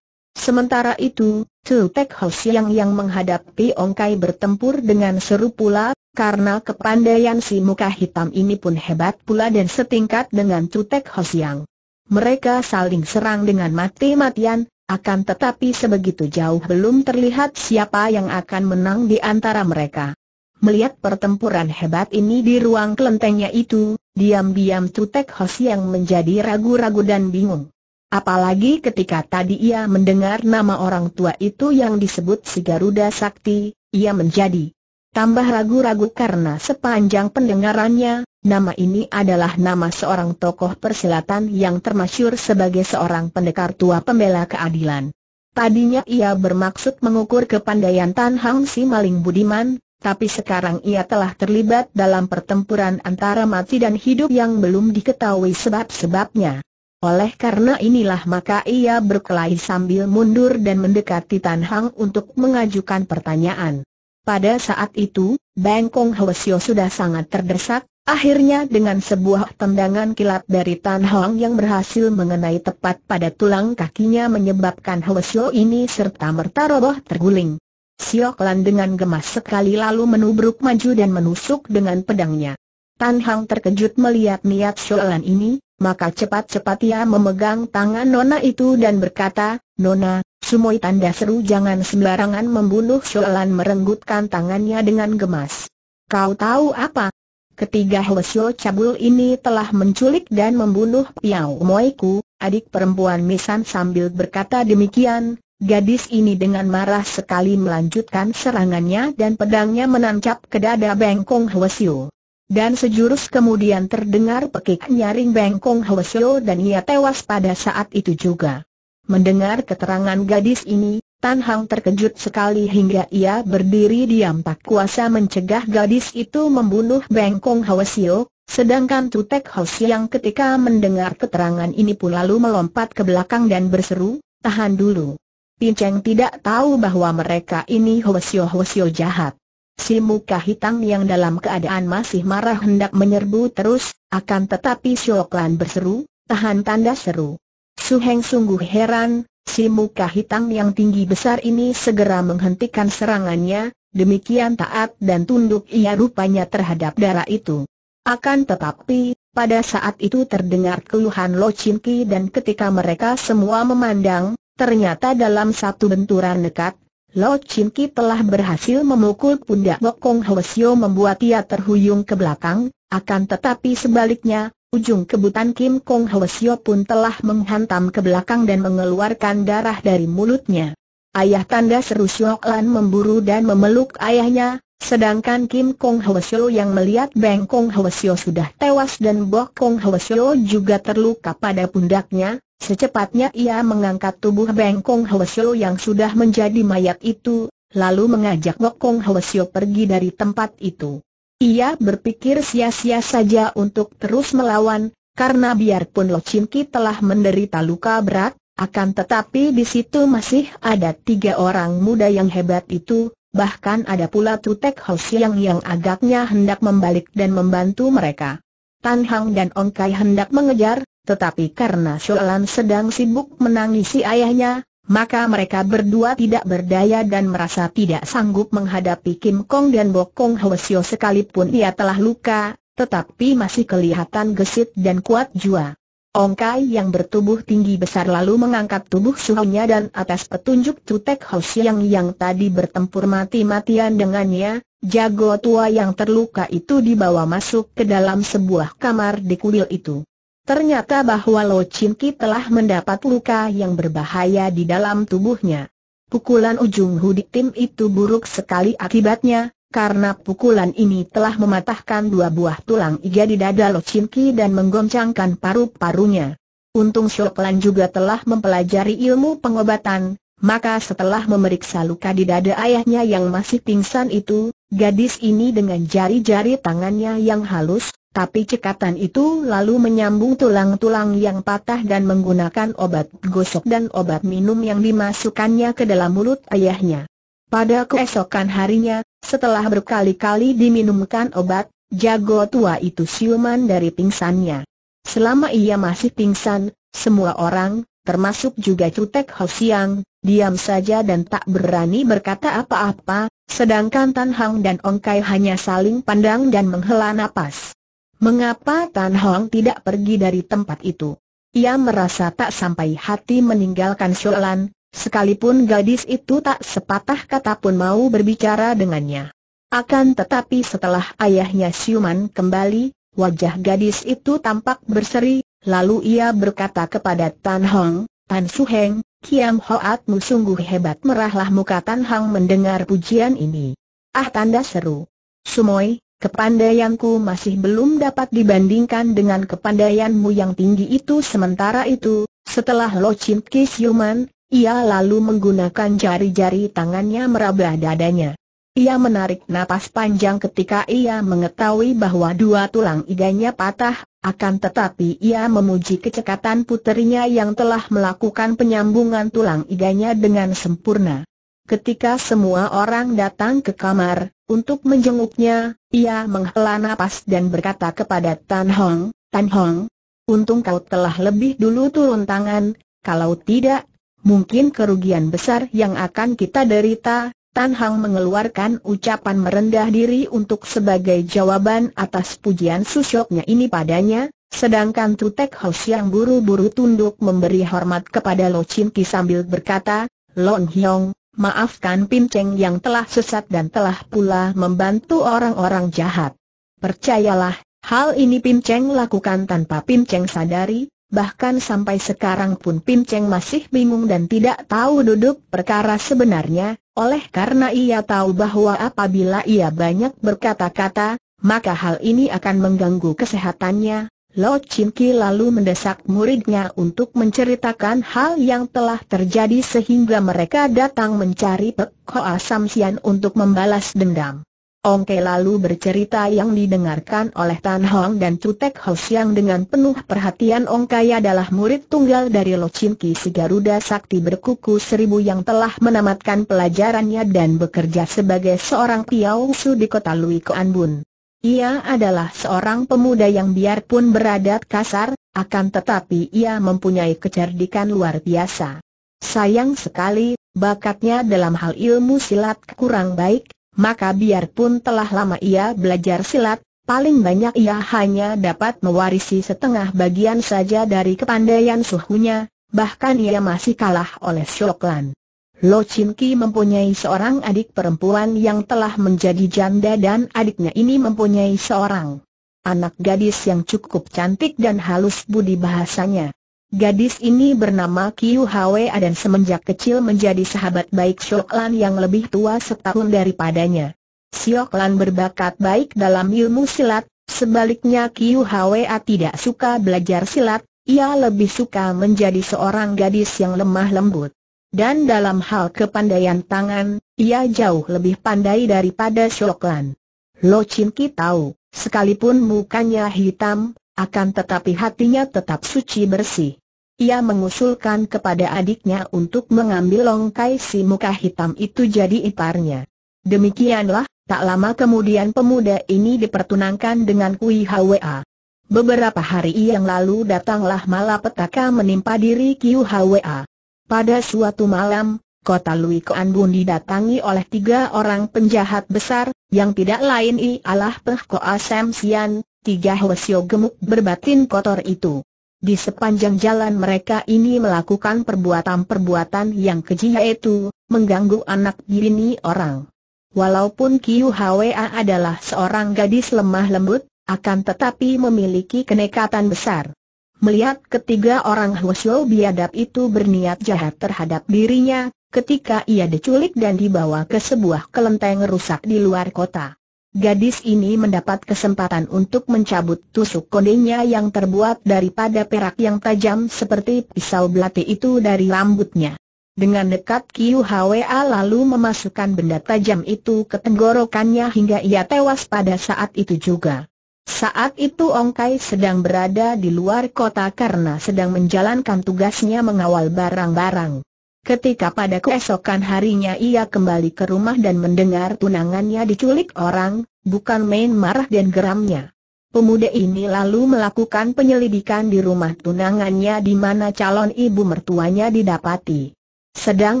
Sementara itu, Tu Tek Siang yang menghadapi Ongkai bertempur dengan seru pula, karena kepandaian si muka hitam ini pun hebat pula dan setingkat dengan Tu Tek Siang. Mereka saling serang dengan mati-matian, akan tetapi sebegitu jauh belum terlihat siapa yang akan menang di antara mereka. Melihat pertempuran hebat ini di ruang kelentengnya itu, diam-diam Tutek Hos yang menjadi ragu-ragu dan bingung. Apalagi ketika tadi ia mendengar nama orang tua itu yang disebut si Garuda Sakti, ia menjadi tambah ragu-ragu karena sepanjang pendengarannya, nama ini adalah nama seorang tokoh persilatan yang termasyur sebagai seorang pendekar tua pembela keadilan. Tadinya ia bermaksud mengukur kepandaian Tan Hang si maling budiman, tapi sekarang ia telah terlibat dalam pertempuran antara mati dan hidup yang belum diketahui sebab-sebabnya. Oleh karena inilah maka ia berkelahi sambil mundur dan mendekati Tan Hang untuk mengajukan pertanyaan. Pada saat itu, Bangkong Hwasyo sudah sangat terdesak, akhirnya dengan sebuah tendangan kilat dari Tan Hang yang berhasil mengenai tepat pada tulang kakinya menyebabkan Hwasyo ini serta merta roboh terguling. Siok Lan dengan gemas sekali lalu menubruk maju dan menusuk dengan pedangnya. Tan Hang terkejut melihat niat Lan ini, maka cepat-cepat ia memegang tangan Nona itu dan berkata, Nona, sumoi tanda seru jangan sembarangan membunuh Lan merenggutkan tangannya dengan gemas. Kau tahu apa? Ketiga Hwasyo cabul ini telah menculik dan membunuh Piao Moiku, adik perempuan Misan sambil berkata demikian, Gadis ini dengan marah sekali melanjutkan serangannya dan pedangnya menancap ke dada Bengkong Hwasyo. Dan sejurus kemudian terdengar pekik nyaring Bengkong Hwasyo dan ia tewas pada saat itu juga. Mendengar keterangan gadis ini, Tan Hang terkejut sekali hingga ia berdiri diam tak kuasa mencegah gadis itu membunuh Bengkong Hwasyo, sedangkan Tutek yang ketika mendengar keterangan ini pun lalu melompat ke belakang dan berseru, tahan dulu. Pinceng tidak tahu bahwa mereka ini hwasyo-hwasyo jahat. Si muka hitam yang dalam keadaan masih marah hendak menyerbu terus, akan tetapi Syoklan berseru, tahan tanda seru. Suheng sungguh heran, si muka hitam yang tinggi besar ini segera menghentikan serangannya, demikian taat dan tunduk ia rupanya terhadap darah itu. Akan tetapi, pada saat itu terdengar keluhan Lo Chinki dan ketika mereka semua memandang, Ternyata dalam satu benturan dekat, Lo Chin Ki telah berhasil memukul pundak Bokong Hwasyo membuat ia terhuyung ke belakang, akan tetapi sebaliknya, ujung kebutan Kim Kong Hwasyo pun telah menghantam ke belakang dan mengeluarkan darah dari mulutnya. Ayah tanda seru Syok Lan memburu dan memeluk ayahnya, sedangkan Kim Kong Hwasyo yang melihat Beng Kong Hwasyo sudah tewas dan Bok Kong Hwasyo juga terluka pada pundaknya, Secepatnya ia mengangkat tubuh Beng Kong Hwasyo yang sudah menjadi mayat itu, lalu mengajak Bok Kong Hwasyo pergi dari tempat itu. Ia berpikir sia-sia saja untuk terus melawan, karena biarpun Lo Chin Ki telah menderita luka berat, akan tetapi di situ masih ada tiga orang muda yang hebat itu, bahkan ada pula Tutek Hosiang yang agaknya hendak membalik dan membantu mereka. Tan Hang dan Ong Kai hendak mengejar, tetapi karena Sholan sedang sibuk menangisi ayahnya, maka mereka berdua tidak berdaya dan merasa tidak sanggup menghadapi Kim Kong dan Bok Kong Hwasyo sekalipun ia telah luka, tetapi masih kelihatan gesit dan kuat jua. Ong Kai yang bertubuh tinggi besar lalu mengangkat tubuh suhunya dan atas petunjuk Tutek Hosiang yang tadi bertempur mati-matian dengannya, jago tua yang terluka itu dibawa masuk ke dalam sebuah kamar di kuil itu. Ternyata bahwa Lo Chin Ki telah mendapat luka yang berbahaya di dalam tubuhnya. Pukulan ujung hudik tim itu buruk sekali akibatnya, karena pukulan ini telah mematahkan dua buah tulang iga di dada Lo Chin Ki dan menggoncangkan paru-parunya. Untung Shoklan juga telah mempelajari ilmu pengobatan, maka setelah memeriksa luka di dada ayahnya yang masih pingsan itu, gadis ini dengan jari-jari tangannya yang halus, tapi cekatan itu lalu menyambung tulang-tulang yang patah dan menggunakan obat gosok dan obat minum yang dimasukkannya ke dalam mulut ayahnya. Pada keesokan harinya, setelah berkali-kali diminumkan obat, jago tua itu siuman dari pingsannya. Selama ia masih pingsan, semua orang, termasuk juga Cutek Hosiang, diam saja dan tak berani berkata apa-apa, sedangkan Tan Hang dan Ong Kai hanya saling pandang dan menghela napas. Mengapa Tan Hong tidak pergi dari tempat itu? Ia merasa tak sampai hati meninggalkan Sholan, sekalipun gadis itu tak sepatah kata pun mau berbicara dengannya. Akan tetapi setelah ayahnya siuman kembali, wajah gadis itu tampak berseri, lalu ia berkata kepada Tan Hong, Tan Suheng, Kiam Hoatmu sungguh hebat merahlah muka Tan Hong mendengar pujian ini. Ah tanda seru. Sumoy, Kepandaianku masih belum dapat dibandingkan dengan kepandaianmu yang tinggi itu sementara itu, setelah Lo Chin Siuman, ia lalu menggunakan jari-jari tangannya meraba dadanya. Ia menarik napas panjang ketika ia mengetahui bahwa dua tulang iganya patah, akan tetapi ia memuji kecekatan puterinya yang telah melakukan penyambungan tulang iganya dengan sempurna. Ketika semua orang datang ke kamar, untuk menjenguknya, ia menghela napas dan berkata kepada Tan Hong, Tan Hong, untung kau telah lebih dulu turun tangan, kalau tidak, mungkin kerugian besar yang akan kita derita. Tan Hong mengeluarkan ucapan merendah diri untuk sebagai jawaban atas pujian susyoknya ini padanya, sedangkan Tutek House yang buru-buru tunduk memberi hormat kepada Lo Chin Ki sambil berkata, Lon Hyong, maafkan Pinceng yang telah sesat dan telah pula membantu orang-orang jahat. Percayalah, hal ini Pinceng lakukan tanpa Pinceng sadari, bahkan sampai sekarang pun Pinceng masih bingung dan tidak tahu duduk perkara sebenarnya, oleh karena ia tahu bahwa apabila ia banyak berkata-kata, maka hal ini akan mengganggu kesehatannya, Lo Chin Ki lalu mendesak muridnya untuk menceritakan hal yang telah terjadi sehingga mereka datang mencari Pek Hoa Samsian untuk membalas dendam. Ong Kei lalu bercerita yang didengarkan oleh Tan Hong dan Cutek Ho Siang dengan penuh perhatian Ong Kai adalah murid tunggal dari Lo Chin Ki si Garuda Sakti berkuku seribu yang telah menamatkan pelajarannya dan bekerja sebagai seorang Piao Su di kota Lui Koan Bun. Ia adalah seorang pemuda yang biarpun beradat kasar, akan tetapi ia mempunyai kecerdikan luar biasa. Sayang sekali, bakatnya dalam hal ilmu silat kurang baik, maka biarpun telah lama ia belajar silat, paling banyak ia hanya dapat mewarisi setengah bagian saja dari kepandaian suhunya, bahkan ia masih kalah oleh Shoklan. Lo Chin Ki mempunyai seorang adik perempuan yang telah menjadi janda dan adiknya ini mempunyai seorang anak gadis yang cukup cantik dan halus budi bahasanya. Gadis ini bernama Kiu Hwa dan semenjak kecil menjadi sahabat baik Siok Lan yang lebih tua setahun daripadanya. Siok Lan berbakat baik dalam ilmu silat, sebaliknya Kiu Hwa tidak suka belajar silat, ia lebih suka menjadi seorang gadis yang lemah lembut. Dan dalam hal kepandaian tangan, ia jauh lebih pandai daripada Shoklan. Lo Chin Ki tahu, sekalipun mukanya hitam, akan tetapi hatinya tetap suci bersih. Ia mengusulkan kepada adiknya untuk mengambil longkai si muka hitam itu jadi iparnya. Demikianlah, tak lama kemudian pemuda ini dipertunangkan dengan Kui Hwa. Beberapa hari yang lalu datanglah malapetaka menimpa diri Kiu Hwa. Pada suatu malam, kota Lui Kuan Bun didatangi oleh tiga orang penjahat besar, yang tidak lain ialah Peh Koa Sam Sian, tiga Hwasyo gemuk berbatin kotor itu. Di sepanjang jalan mereka ini melakukan perbuatan-perbuatan yang keji yaitu, mengganggu anak bini orang. Walaupun Kiu Hwa adalah seorang gadis lemah lembut, akan tetapi memiliki kenekatan besar. Melihat ketiga orang Hwasyo biadab itu berniat jahat terhadap dirinya, ketika ia diculik dan dibawa ke sebuah kelenteng rusak di luar kota. Gadis ini mendapat kesempatan untuk mencabut tusuk kondenya yang terbuat daripada perak yang tajam seperti pisau belati itu dari rambutnya. Dengan dekat Kiu Hwa lalu memasukkan benda tajam itu ke tenggorokannya hingga ia tewas pada saat itu juga. Saat itu Ong Kai sedang berada di luar kota karena sedang menjalankan tugasnya mengawal barang-barang. Ketika pada keesokan harinya ia kembali ke rumah dan mendengar tunangannya diculik orang, bukan main marah dan geramnya. Pemuda ini lalu melakukan penyelidikan di rumah tunangannya di mana calon ibu mertuanya didapati. Sedang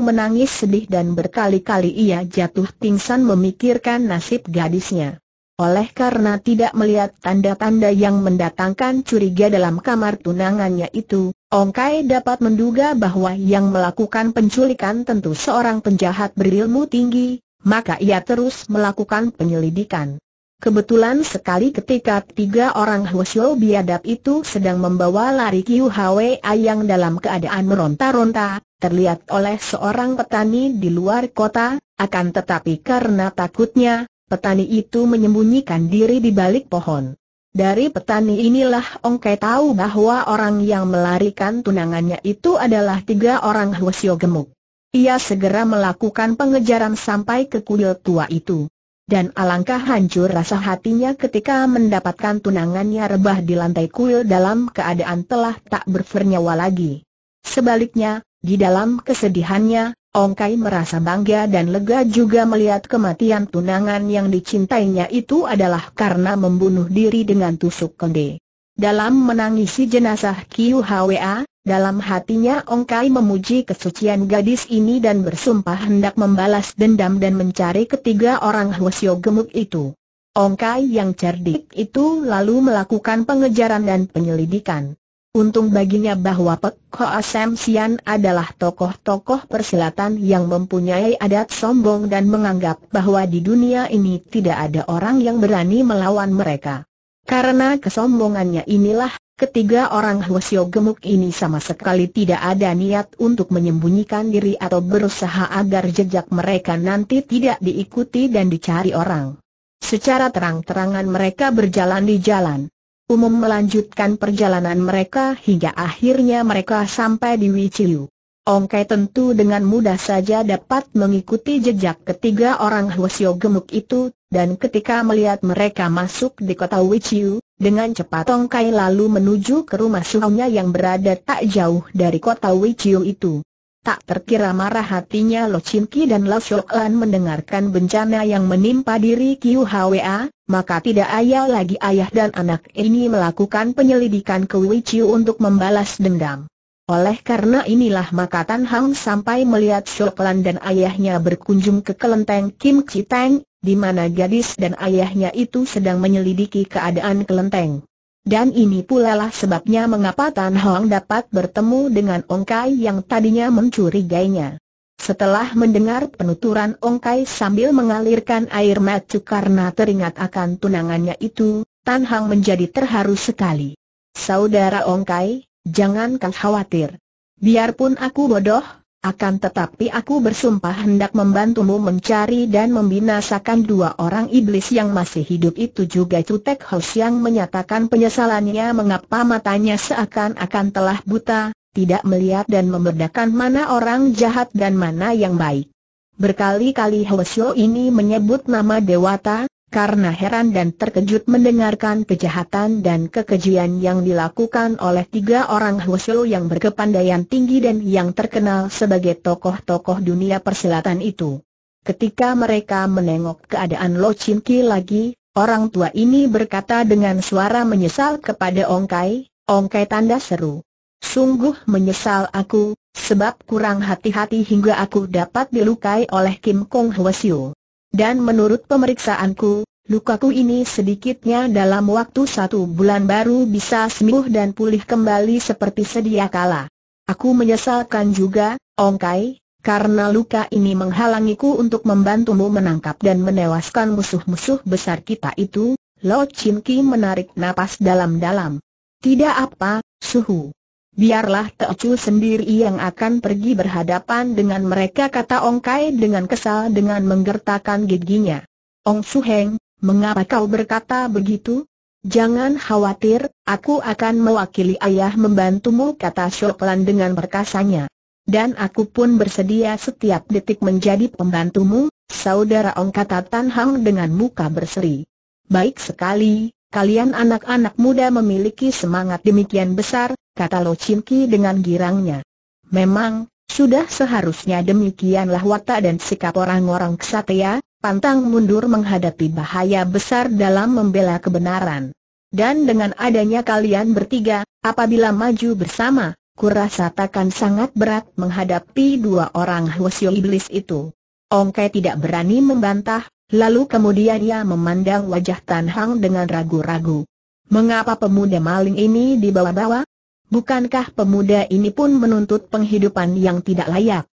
menangis sedih dan berkali-kali ia jatuh pingsan memikirkan nasib gadisnya. Oleh karena tidak melihat tanda-tanda yang mendatangkan curiga dalam kamar tunangannya itu, Ong Kai dapat menduga bahwa yang melakukan penculikan tentu seorang penjahat berilmu tinggi, maka ia terus melakukan penyelidikan. Kebetulan sekali ketika tiga orang Hwasyo biadab itu sedang membawa lari Kiu Hwa yang dalam keadaan meronta-ronta, terlihat oleh seorang petani di luar kota, akan tetapi karena takutnya, petani itu menyembunyikan diri di balik pohon. Dari petani inilah Ong Kai tahu bahwa orang yang melarikan tunangannya itu adalah tiga orang Hwasyo gemuk. Ia segera melakukan pengejaran sampai ke kuil tua itu. Dan alangkah hancur rasa hatinya ketika mendapatkan tunangannya rebah di lantai kuil dalam keadaan telah tak bernyawa lagi. Sebaliknya, di dalam kesedihannya, Ong Kai merasa bangga dan lega juga melihat kematian tunangan yang dicintainya itu adalah karena membunuh diri dengan tusuk konde. Dalam menangisi jenazah Kiu Hwa, dalam hatinya Ong Kai memuji kesucian gadis ini dan bersumpah hendak membalas dendam dan mencari ketiga orang Hwasyo gemuk itu. Ong Kai yang cerdik itu lalu melakukan pengejaran dan penyelidikan. Untung baginya bahwa Pek Hoa Sian adalah tokoh-tokoh persilatan yang mempunyai adat sombong dan menganggap bahwa di dunia ini tidak ada orang yang berani melawan mereka. Karena kesombongannya inilah, ketiga orang Hwasyo gemuk ini sama sekali tidak ada niat untuk menyembunyikan diri atau berusaha agar jejak mereka nanti tidak diikuti dan dicari orang. Secara terang-terangan mereka berjalan di jalan umum melanjutkan perjalanan mereka hingga akhirnya mereka sampai di Wichiu. Ong Kai tentu dengan mudah saja dapat mengikuti jejak ketiga orang Hwasyo gemuk itu, dan ketika melihat mereka masuk di kota Wichiu, dengan cepat Ong Kai lalu menuju ke rumah suhunya yang berada tak jauh dari kota Wichiu itu. Tak terkira marah hatinya Lo Chin Ki dan Lo Shok Lan mendengarkan bencana yang menimpa diri Kiu Hwa, maka tidak ayah lagi ayah dan anak ini melakukan penyelidikan ke Wichiu untuk membalas dendam. Oleh karena inilah maka Tan Hang sampai melihat Shok Lan dan ayahnya berkunjung ke kelenteng Kim Chi Teng, di mana gadis dan ayahnya itu sedang menyelidiki keadaan kelenteng. Dan ini pula lah sebabnya mengapa Tan Hong dapat bertemu dengan Ong Kai yang tadinya mencurigainya. Setelah mendengar penuturan Ong Kai sambil mengalirkan air mata karena teringat akan tunangannya itu, Tan Hang menjadi terharu sekali. Saudara Ong Kai, jangan kau khawatir. Biarpun aku bodoh, akan tetapi aku bersumpah hendak membantumu mencari dan membinasakan dua orang iblis yang masih hidup itu juga Cutek Hos yang menyatakan penyesalannya mengapa matanya seakan-akan telah buta, tidak melihat dan membedakan mana orang jahat dan mana yang baik. Berkali-kali Hwasyo ini menyebut nama Dewata, karena heran dan terkejut mendengarkan kejahatan dan kekejian yang dilakukan oleh tiga orang Hwasyo yang berkepandaian tinggi dan yang terkenal sebagai tokoh-tokoh dunia persilatan itu. Ketika mereka menengok keadaan Lo Chin Ki lagi, orang tua ini berkata dengan suara menyesal kepada Ong Kai, Ong Kai tanda seru. Sungguh menyesal aku, sebab kurang hati-hati hingga aku dapat dilukai oleh Kim Kong Hwasyo. Dan menurut pemeriksaanku, lukaku ini sedikitnya dalam waktu satu bulan baru bisa sembuh dan pulih kembali seperti sedia kala. Aku menyesalkan juga, Ong Kai, karena luka ini menghalangiku untuk membantumu menangkap dan menewaskan musuh-musuh besar kita itu, Lo Chin Ki menarik napas dalam-dalam. Tidak apa, suhu. Biarlah Teocu sendiri yang akan pergi berhadapan dengan mereka kata Ong Kai dengan kesal dengan menggertakkan giginya. Ong Suheng, mengapa kau berkata begitu? Jangan khawatir, aku akan mewakili ayah membantumu kata Shoklan dengan perkasanya. Dan aku pun bersedia setiap detik menjadi pembantumu, saudara Ong kata Tan Hang dengan muka berseri. Baik sekali, kalian anak-anak muda memiliki semangat demikian besar, kata Lo Chin Ki dengan girangnya. Memang, sudah seharusnya demikianlah watak dan sikap orang-orang kesatria, pantang mundur menghadapi bahaya besar dalam membela kebenaran. Dan dengan adanya kalian bertiga, apabila maju bersama, kurasa takkan sangat berat menghadapi dua orang Hwasyo iblis itu. Ong Kai tidak berani membantah, lalu kemudian ia memandang wajah Tan Hang dengan ragu-ragu. Mengapa pemuda maling ini dibawa-bawa? Bukankah pemuda ini pun menuntut penghidupan yang tidak layak?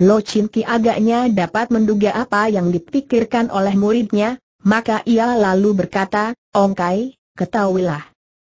Lo Chin Ki agaknya dapat menduga apa yang dipikirkan oleh muridnya, maka ia lalu berkata, Ong Kai, ketahuilah.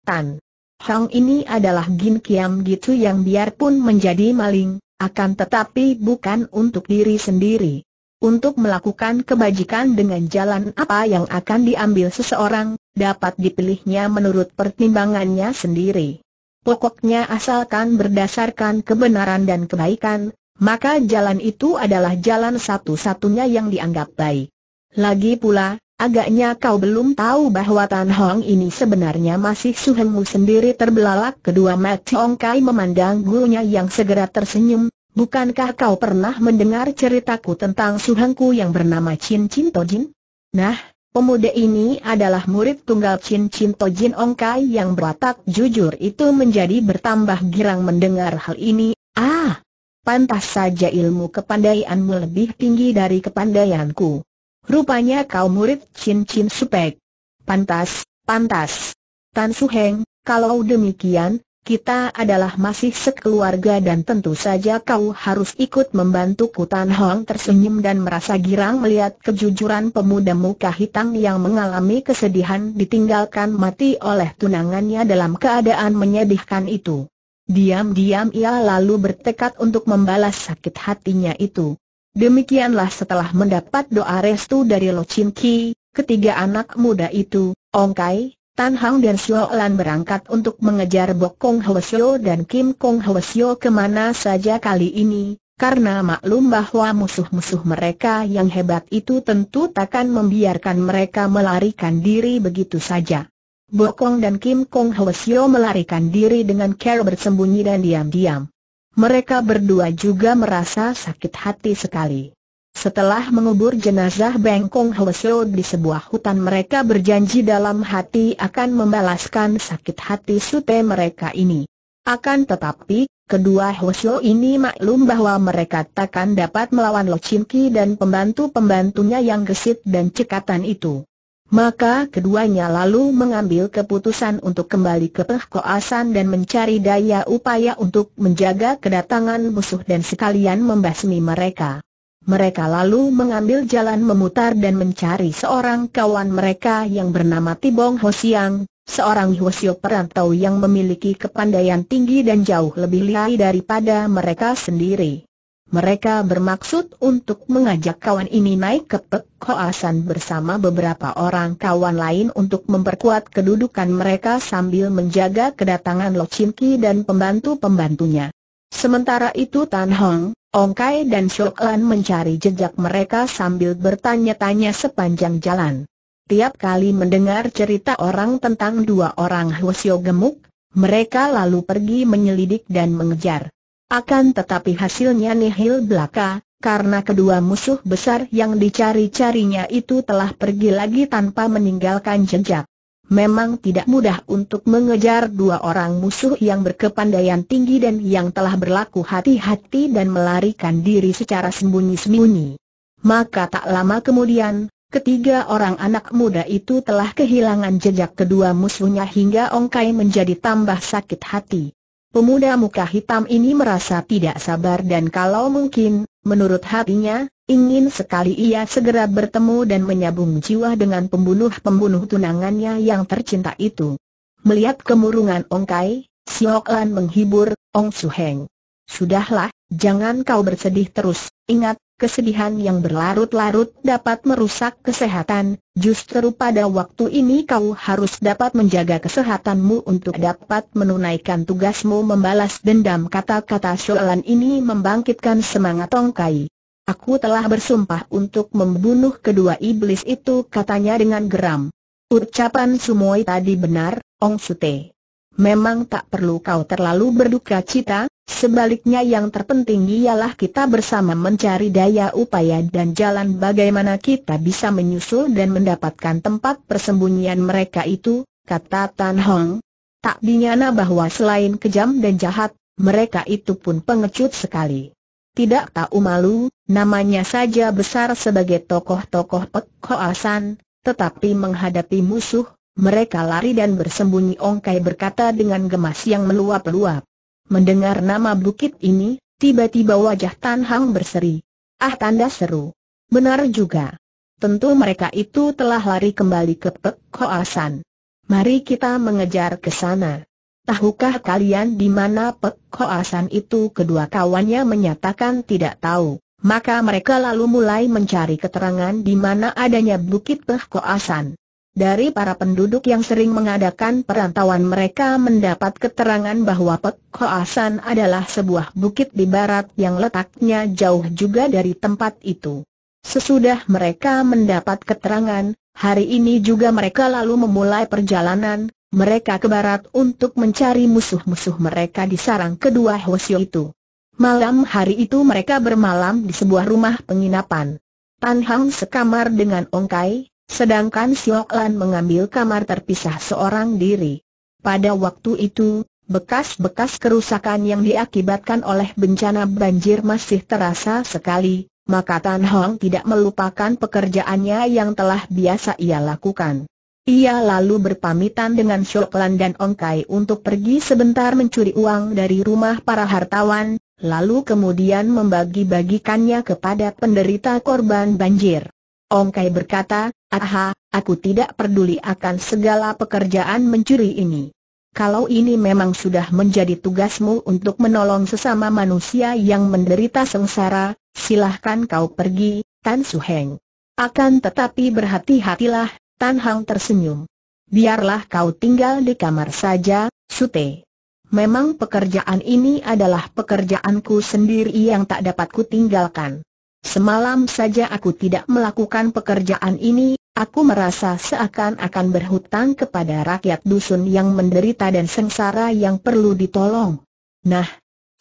Tan Hang ini adalah Gin Kiam gitu yang biarpun menjadi maling, akan tetapi bukan untuk diri sendiri. Untuk melakukan kebajikan dengan jalan apa yang akan diambil seseorang, dapat dipilihnya menurut pertimbangannya sendiri. Pokoknya asalkan berdasarkan kebenaran dan kebaikan, maka jalan itu adalah jalan satu-satunya yang dianggap baik. Lagi pula, agaknya kau belum tahu bahwa Tan Hong ini sebenarnya masih suhengmu sendiri terbelalak kedua mata Ong Kai memandang gurunya yang segera tersenyum, bukankah kau pernah mendengar ceritaku tentang suhengku yang bernama Chin Chin Tojin? Nah, Pemuda ini adalah murid tunggal Chin Chin Tojin Ong Kai yang berwatak jujur itu menjadi bertambah girang mendengar hal ini. Ah, pantas saja ilmu kepandaianmu lebih tinggi dari kepandaianku. Rupanya kau murid Chin Chin Supek. Pantas, pantas. Tan Suheng, kalau demikian, kita adalah masih sekeluarga dan tentu saja kau harus ikut membantuku Tan Hong tersenyum dan merasa girang melihat kejujuran pemuda muka hitam yang mengalami kesedihan ditinggalkan mati oleh tunangannya dalam keadaan menyedihkan itu. Diam-diam ia lalu bertekad untuk membalas sakit hatinya itu. Demikianlah setelah mendapat doa restu dari Lo Chin Ki, ketiga anak muda itu, Ong Kai, Tan Hang dan Xiao Lan berangkat untuk mengejar Bok Kong Hwasyo dan Kim Kong Hwasyo ke mana saja kali ini, karena maklum bahwa musuh-musuh mereka yang hebat itu tentu takkan membiarkan mereka melarikan diri begitu saja. Bok Kong dan Kim Kong Hwasyo melarikan diri dengan care bersembunyi dan diam-diam. Mereka berdua juga merasa sakit hati sekali. Setelah mengubur jenazah Bengkong Hwasyo di sebuah hutan mereka berjanji dalam hati akan membalaskan sakit hati sute mereka ini. Akan tetapi, kedua Hwasyo ini maklum bahwa mereka takkan dapat melawan Lo Chin Ki dan pembantu-pembantunya yang gesit dan cekatan itu. Maka keduanya lalu mengambil keputusan untuk kembali ke pengkoasan dan mencari daya upaya untuk menjaga kedatangan musuh dan sekalian membasmi mereka. Mereka lalu mengambil jalan memutar dan mencari seorang kawan mereka yang bernama Tibong Hosiang, seorang Hosio perantau yang memiliki kepandaian tinggi dan jauh lebih lihai daripada mereka sendiri. Mereka bermaksud untuk mengajak kawan ini naik ke Pek Hoasan bersama beberapa orang kawan lain untuk memperkuat kedudukan mereka sambil menjaga kedatangan Lo Chin Ki dan pembantu-pembantunya. Sementara itu Tan Hong, Ong Kai dan Shok Lan mencari jejak mereka sambil bertanya-tanya sepanjang jalan. Tiap kali mendengar cerita orang tentang dua orang Hwasyo gemuk, mereka lalu pergi menyelidik dan mengejar. Akan tetapi hasilnya nihil belaka, karena kedua musuh besar yang dicari-carinya itu telah pergi lagi tanpa meninggalkan jejak. Memang tidak mudah untuk mengejar dua orang musuh yang berkepandaian tinggi dan yang telah berlaku hati-hati dan melarikan diri secara sembunyi-sembunyi. Maka tak lama kemudian, ketiga orang anak muda itu telah kehilangan jejak kedua musuhnya hingga Ongkai menjadi tambah sakit hati. Pemuda muka hitam ini merasa tidak sabar dan kalau mungkin, menurut hatinya, ingin sekali ia segera bertemu dan menyambung jiwa dengan pembunuh-pembunuh tunangannya yang tercinta itu. Melihat kemurungan Ong Kai, Siok Lan menghibur, Ong Su Heng. Sudahlah, jangan kau bersedih terus, ingat, kesedihan yang berlarut-larut dapat merusak kesehatan, justru pada waktu ini kau harus dapat menjaga kesehatanmu untuk dapat menunaikan tugasmu membalas dendam kata-kata Sholan ini membangkitkan semangat Tongkai. Aku telah bersumpah untuk membunuh kedua iblis itu katanya dengan geram. Ucapan Sumoi tadi benar, Ong Sute. Memang tak perlu kau terlalu berduka cita, Sebaliknya yang terpenting ialah kita bersama mencari daya upaya dan jalan bagaimana kita bisa menyusul dan mendapatkan tempat persembunyian mereka itu, kata Tan Hong. Tak dinyana bahwa selain kejam dan jahat, mereka itu pun pengecut sekali. Tidak tahu malu, namanya saja besar sebagai tokoh-tokoh Pek Hoasan, tetapi menghadapi musuh, mereka lari dan bersembunyi Ongkai berkata dengan gemas yang meluap-luap. Mendengar nama bukit ini, tiba-tiba wajah Tan Hang berseri. Ah tanda seru. Benar juga. Tentu mereka itu telah lari kembali ke Pek Hoasan. Mari kita mengejar ke sana. Tahukah kalian di mana Pek Hoasan itu? Kedua kawannya menyatakan tidak tahu. Maka mereka lalu mulai mencari keterangan di mana adanya Bukit Pek Hoasan. Dari para penduduk yang sering mengadakan perantauan mereka mendapat keterangan bahwa Pek Hoasan adalah sebuah bukit di barat yang letaknya jauh juga dari tempat itu. Sesudah mereka mendapat keterangan, hari ini juga mereka lalu memulai perjalanan, mereka ke barat untuk mencari musuh-musuh mereka di sarang kedua Hosio itu. Malam hari itu mereka bermalam di sebuah rumah penginapan. Tan Hang sekamar dengan Ongkai, sedangkan Siok Lan mengambil kamar terpisah seorang diri. Pada waktu itu, bekas-bekas kerusakan yang diakibatkan oleh bencana banjir masih terasa sekali, maka Tan Hong tidak melupakan pekerjaannya yang telah biasa ia lakukan. Ia lalu berpamitan dengan Siok Lan dan Ong Kai untuk pergi sebentar mencuri uang dari rumah para hartawan, lalu kemudian membagi-bagikannya kepada penderita korban banjir. Ong Kai berkata, Aha, aku tidak peduli akan segala pekerjaan mencuri ini. Kalau ini memang sudah menjadi tugasmu untuk menolong sesama manusia yang menderita sengsara, silahkan kau pergi, Tan Su Heng. Akan tetapi berhati-hatilah, Tan Hang tersenyum. Biarlah kau tinggal di kamar saja, Sute. Memang pekerjaan ini adalah pekerjaanku sendiri yang tak dapat kutinggalkan. Semalam saja aku tidak melakukan pekerjaan ini, aku merasa seakan-akan berhutang kepada rakyat dusun yang menderita dan sengsara yang perlu ditolong. Nah,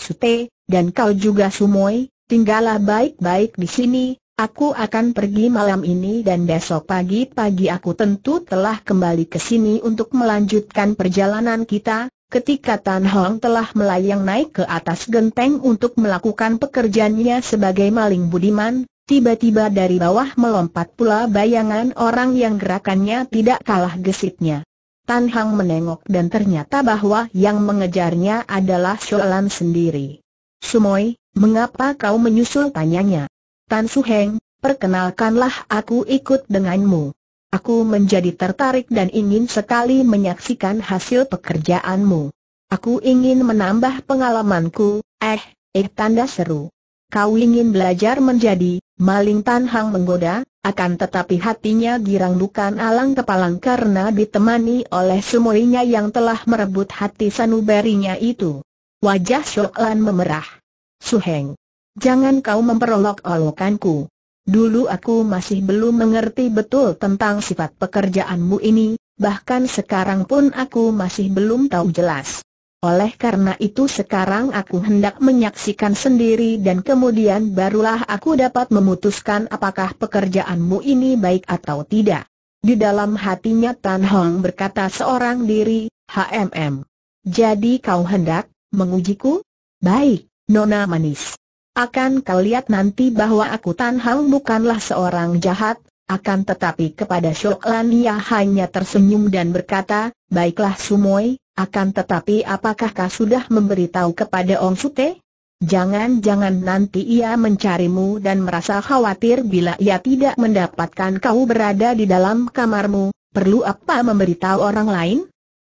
Sute, dan kau juga Sumoy, tinggallah baik-baik di sini, aku akan pergi malam ini dan besok pagi-pagi aku tentu telah kembali ke sini untuk melanjutkan perjalanan kita, Ketika Tan Hong telah melayang naik ke atas genteng untuk melakukan pekerjaannya sebagai maling budiman, tiba-tiba dari bawah melompat pula bayangan orang yang gerakannya tidak kalah gesitnya. Tan Hang menengok dan ternyata bahwa yang mengejarnya adalah Sholan sendiri. Sumoy, mengapa kau menyusul tanyanya? Tan Su Heng, perkenalkanlah aku ikut denganmu. Aku menjadi tertarik dan ingin sekali menyaksikan hasil pekerjaanmu. Aku ingin menambah pengalamanku, eh, eh tanda seru. Kau ingin belajar menjadi, maling Tan Hang menggoda, akan tetapi hatinya girang bukan alang kepalang karena ditemani oleh semuanya yang telah merebut hati sanubarinya itu. Wajah Shoklan memerah. Suheng. Jangan kau memperolok-olokanku. Dulu aku masih belum mengerti betul tentang sifat pekerjaanmu ini, bahkan sekarang pun aku masih belum tahu jelas. Oleh karena itu sekarang aku hendak menyaksikan sendiri dan kemudian barulah aku dapat memutuskan apakah pekerjaanmu ini baik atau tidak. Di dalam hatinya Tan Hong berkata seorang diri, HMM. Jadi kau hendak mengujiku? Baik, Nona manis. Akan kau lihat nanti bahwa aku Tan Hong bukanlah seorang jahat, akan tetapi kepada Shoklan ia hanya tersenyum dan berkata, Baiklah Sumoy, akan tetapi apakah kau sudah memberitahu kepada Ong Sute? Jangan-jangan nanti ia mencarimu dan merasa khawatir bila ia tidak mendapatkan kau berada di dalam kamarmu, perlu apa memberitahu orang lain?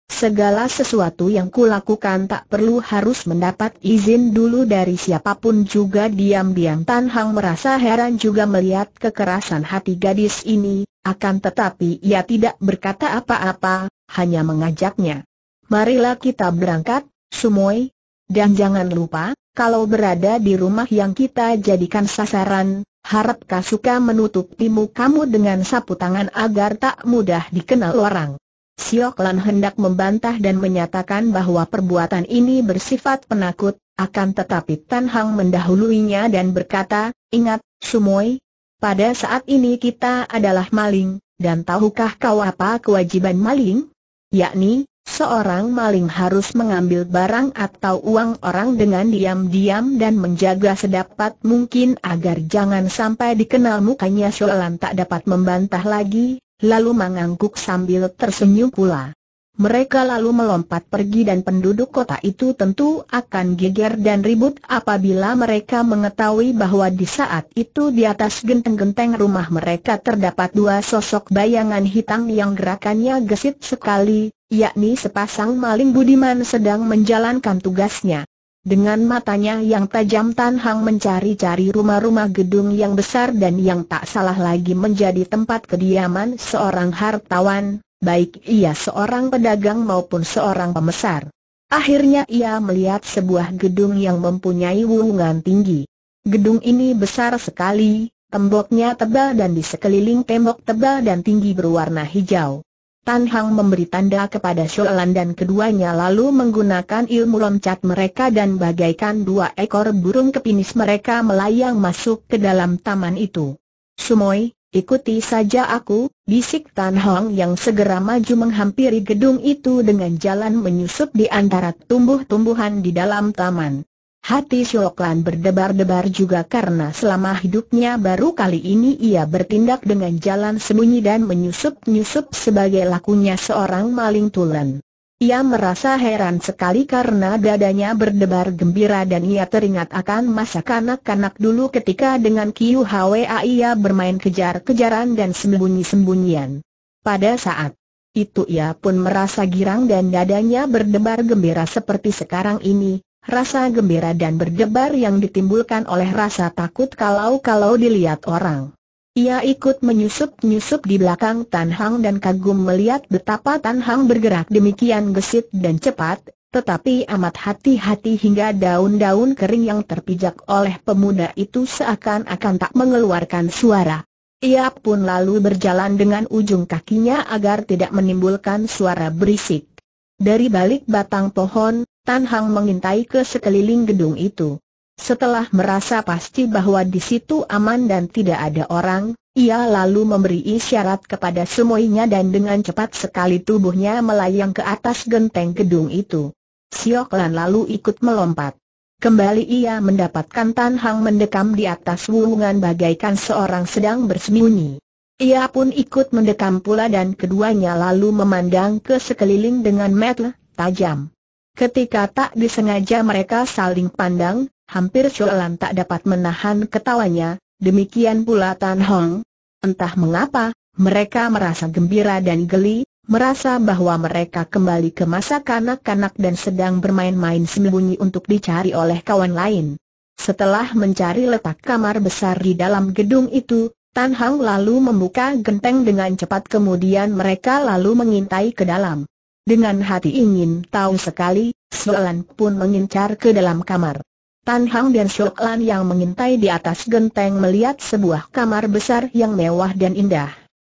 Segala sesuatu yang kulakukan tak perlu harus mendapat izin dulu dari siapa pun juga diam-diam Tan Hang merasa heran juga melihat kekerasan hati gadis ini, akan tetapi ia tidak berkata apa-apa, hanya mengajaknya. Marilah kita berangkat, Sumoy. Dan jangan lupa, kalau berada di rumah yang kita jadikan sasaran, harap Kasuka menutupi mukamu dengan sapu tangan agar tak mudah dikenal orang. Siok Lan hendak membantah dan menyatakan bahwa perbuatan ini bersifat penakut, akan tetapi Tan Hang mendahuluinya dan berkata, Ingat, Sumoy, pada saat ini kita adalah maling, dan tahukah kau apa kewajiban maling? Yakni, Seorang maling harus mengambil barang atau uang orang dengan diam-diam dan menjaga sedapat mungkin agar jangan sampai dikenal mukanya Sholan tak dapat membantah lagi, lalu mengangguk sambil tersenyum pula. Mereka lalu melompat pergi dan penduduk kota itu tentu akan geger dan ribut apabila mereka mengetahui bahwa di saat itu di atas genteng-genteng rumah mereka terdapat dua sosok bayangan hitam yang gerakannya gesit sekali, yakni sepasang maling budiman sedang menjalankan tugasnya. Dengan matanya yang tajam Tan Hang mencari-cari rumah-rumah gedung yang besar dan yang tak salah lagi menjadi tempat kediaman seorang hartawan, baik ia seorang pedagang maupun seorang pemesar. Akhirnya ia melihat sebuah gedung yang mempunyai wungan tinggi. Gedung ini besar sekali, temboknya tebal dan di sekeliling tembok tebal dan tinggi berwarna hijau. Tan Hang memberi tanda kepada Sholan dan keduanya lalu menggunakan ilmu loncat mereka dan bagaikan dua ekor burung kepinis mereka melayang masuk ke dalam taman itu. Sumoy, Ikuti saja aku, bisik Tan Hong yang segera maju menghampiri gedung itu dengan jalan menyusup di antara tumbuh-tumbuhan di dalam taman. Hati Shoklan berdebar-debar juga karena selama hidupnya baru kali ini ia bertindak dengan jalan sembunyi dan menyusup-nyusup sebagai lakunya seorang maling tulen. Ia merasa heran sekali karena dadanya berdebar gembira dan ia teringat akan masa kanak-kanak dulu ketika dengan Kiu Hwa ia bermain kejar-kejaran dan sembunyi-sembunyian. Pada saat itu ia pun merasa girang dan dadanya berdebar gembira seperti sekarang ini, rasa gembira dan berdebar yang ditimbulkan oleh rasa takut kalau-kalau dilihat orang. Ia ikut menyusup-nyusup di belakang Tan Hang dan kagum melihat betapa Tan Hang bergerak demikian gesit dan cepat, tetapi amat hati-hati hingga daun-daun kering yang terpijak oleh pemuda itu seakan-akan tak mengeluarkan suara. Ia pun lalu berjalan dengan ujung kakinya agar tidak menimbulkan suara berisik. Dari balik batang pohon, Tan Hang mengintai ke sekeliling gedung itu. Setelah merasa pasti bahwa di situ aman dan tidak ada orang, ia lalu memberi isyarat kepada semuanya dan dengan cepat sekali tubuhnya melayang ke atas genteng gedung itu. Siok Lan lalu ikut melompat. Kembali ia mendapatkan Tan Hang mendekam di atas wuwungan bagaikan seorang sedang bersembunyi. Ia pun ikut mendekam pula dan keduanya lalu memandang ke sekeliling dengan mata tajam. Ketika tak disengaja mereka saling pandang, hampir Sholan tak dapat menahan ketawanya, demikian pula Tan Hong. Entah mengapa, mereka merasa gembira dan geli, merasa bahwa mereka kembali ke masa kanak-kanak dan sedang bermain-main sembunyi untuk dicari oleh kawan lain. Setelah mencari letak kamar besar di dalam gedung itu, Tan Hang lalu membuka genteng dengan cepat kemudian mereka lalu mengintai ke dalam. Dengan hati ingin tahu sekali, Solan pun mengincar ke dalam kamar. Tan Hang dan Solan yang mengintai di atas genteng melihat sebuah kamar besar yang mewah dan indah.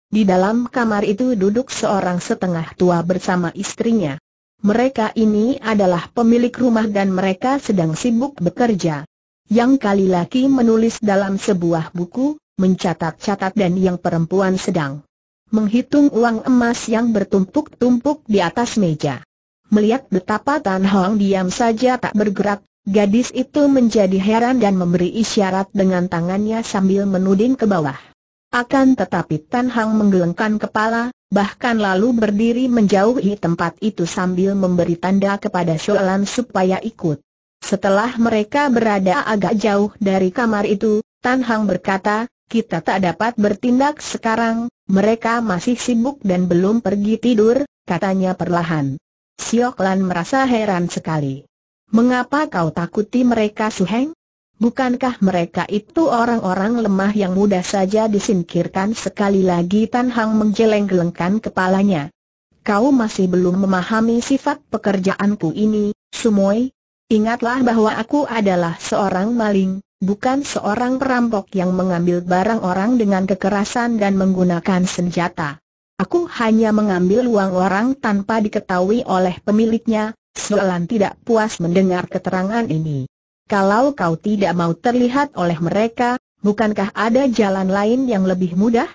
Di dalam kamar itu duduk seorang setengah tua bersama istrinya. Mereka ini adalah pemilik rumah dan mereka sedang sibuk bekerja. Yang kali laki menulis dalam sebuah buku, mencatat-catat dan yang perempuan sedang menghitung uang emas yang bertumpuk-tumpuk di atas meja. Melihat betapa Tan Hong diam saja tak bergerak, gadis itu menjadi heran dan memberi isyarat dengan tangannya sambil menuding ke bawah. Akan tetapi Tan Hang menggelengkan kepala, bahkan lalu berdiri menjauhi tempat itu sambil memberi tanda kepada Sholan supaya ikut. Setelah mereka berada agak jauh dari kamar itu, Tan Hang berkata, kita tak dapat bertindak sekarang, mereka masih sibuk dan belum pergi tidur, katanya perlahan. Siok Lan merasa heran sekali. Mengapa kau takuti mereka Suheng? Bukankah mereka itu orang-orang lemah yang mudah saja disingkirkan sekali lagi Tan Hang menggeleng-gelengkan kepalanya. Kau masih belum memahami sifat pekerjaanku ini, Sumoy. Ingatlah bahwa aku adalah seorang maling, bukan seorang perampok yang mengambil barang orang dengan kekerasan dan menggunakan senjata. Aku hanya mengambil uang orang tanpa diketahui oleh pemiliknya, Soalan tidak puas mendengar keterangan ini. Kalau kau tidak mau terlihat oleh mereka, bukankah ada jalan lain yang lebih mudah?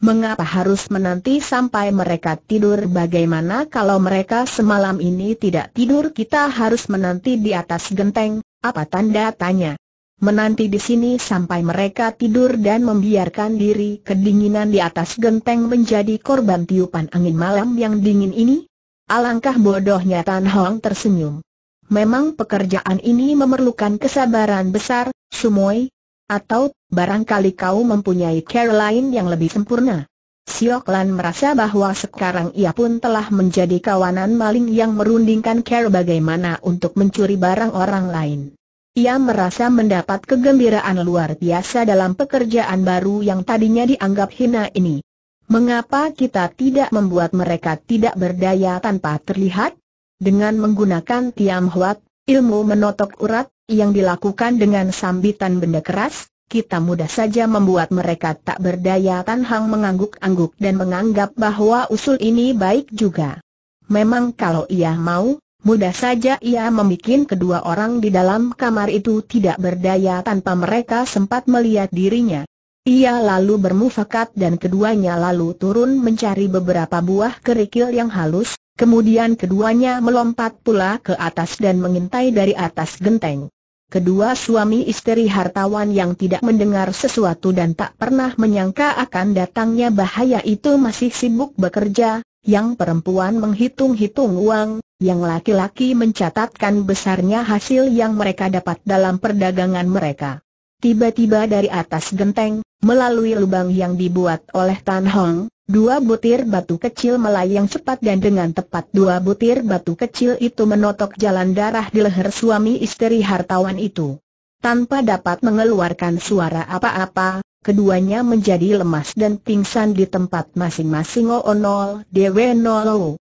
Mengapa harus menanti sampai mereka tidur bagaimana kalau mereka semalam ini tidak tidur kita harus menanti di atas genteng, apa tanda tanya? Menanti di sini sampai mereka tidur dan membiarkan diri kedinginan di atas genteng menjadi korban tiupan angin malam yang dingin ini? Alangkah bodohnya Tan Hong tersenyum. Memang pekerjaan ini memerlukan kesabaran besar, Sumoy? Atau, barangkali kau mempunyai cara lain yang lebih sempurna? Siok Lan merasa bahwa sekarang ia pun telah menjadi kawanan maling yang merundingkan cara bagaimana untuk mencuri barang orang lain. Ia merasa mendapat kegembiraan luar biasa dalam pekerjaan baru yang tadinya dianggap hina ini. Mengapa kita tidak membuat mereka tidak berdaya tanpa terlihat? Dengan menggunakan tiam huat, ilmu menotok urat, yang dilakukan dengan sambitan benda keras, kita mudah saja membuat mereka tak berdaya Tan Hang mengangguk-angguk dan menganggap bahwa usul ini baik juga. Memang kalau ia mau, mudah saja ia membuat kedua orang di dalam kamar itu tidak berdaya tanpa mereka sempat melihat dirinya. Ia lalu bermufakat dan keduanya lalu turun mencari beberapa buah kerikil yang halus, Kemudian keduanya melompat pula ke atas dan mengintai dari atas genteng. Kedua suami istri hartawan yang tidak mendengar sesuatu dan tak pernah menyangka akan datangnya bahaya itu masih sibuk bekerja, yang perempuan menghitung-hitung uang, yang laki-laki mencatatkan besarnya hasil yang mereka dapat dalam perdagangan mereka. Tiba-tiba dari atas genteng, melalui lubang yang dibuat oleh Tan Hong, Dua butir batu kecil melayang cepat dan dengan tepat dua butir batu kecil itu menotok jalan darah di leher suami istri hartawan itu. Tanpa dapat mengeluarkan suara apa-apa, keduanya menjadi lemas dan pingsan di tempat masing-masing. Oh nol, Dewe nol.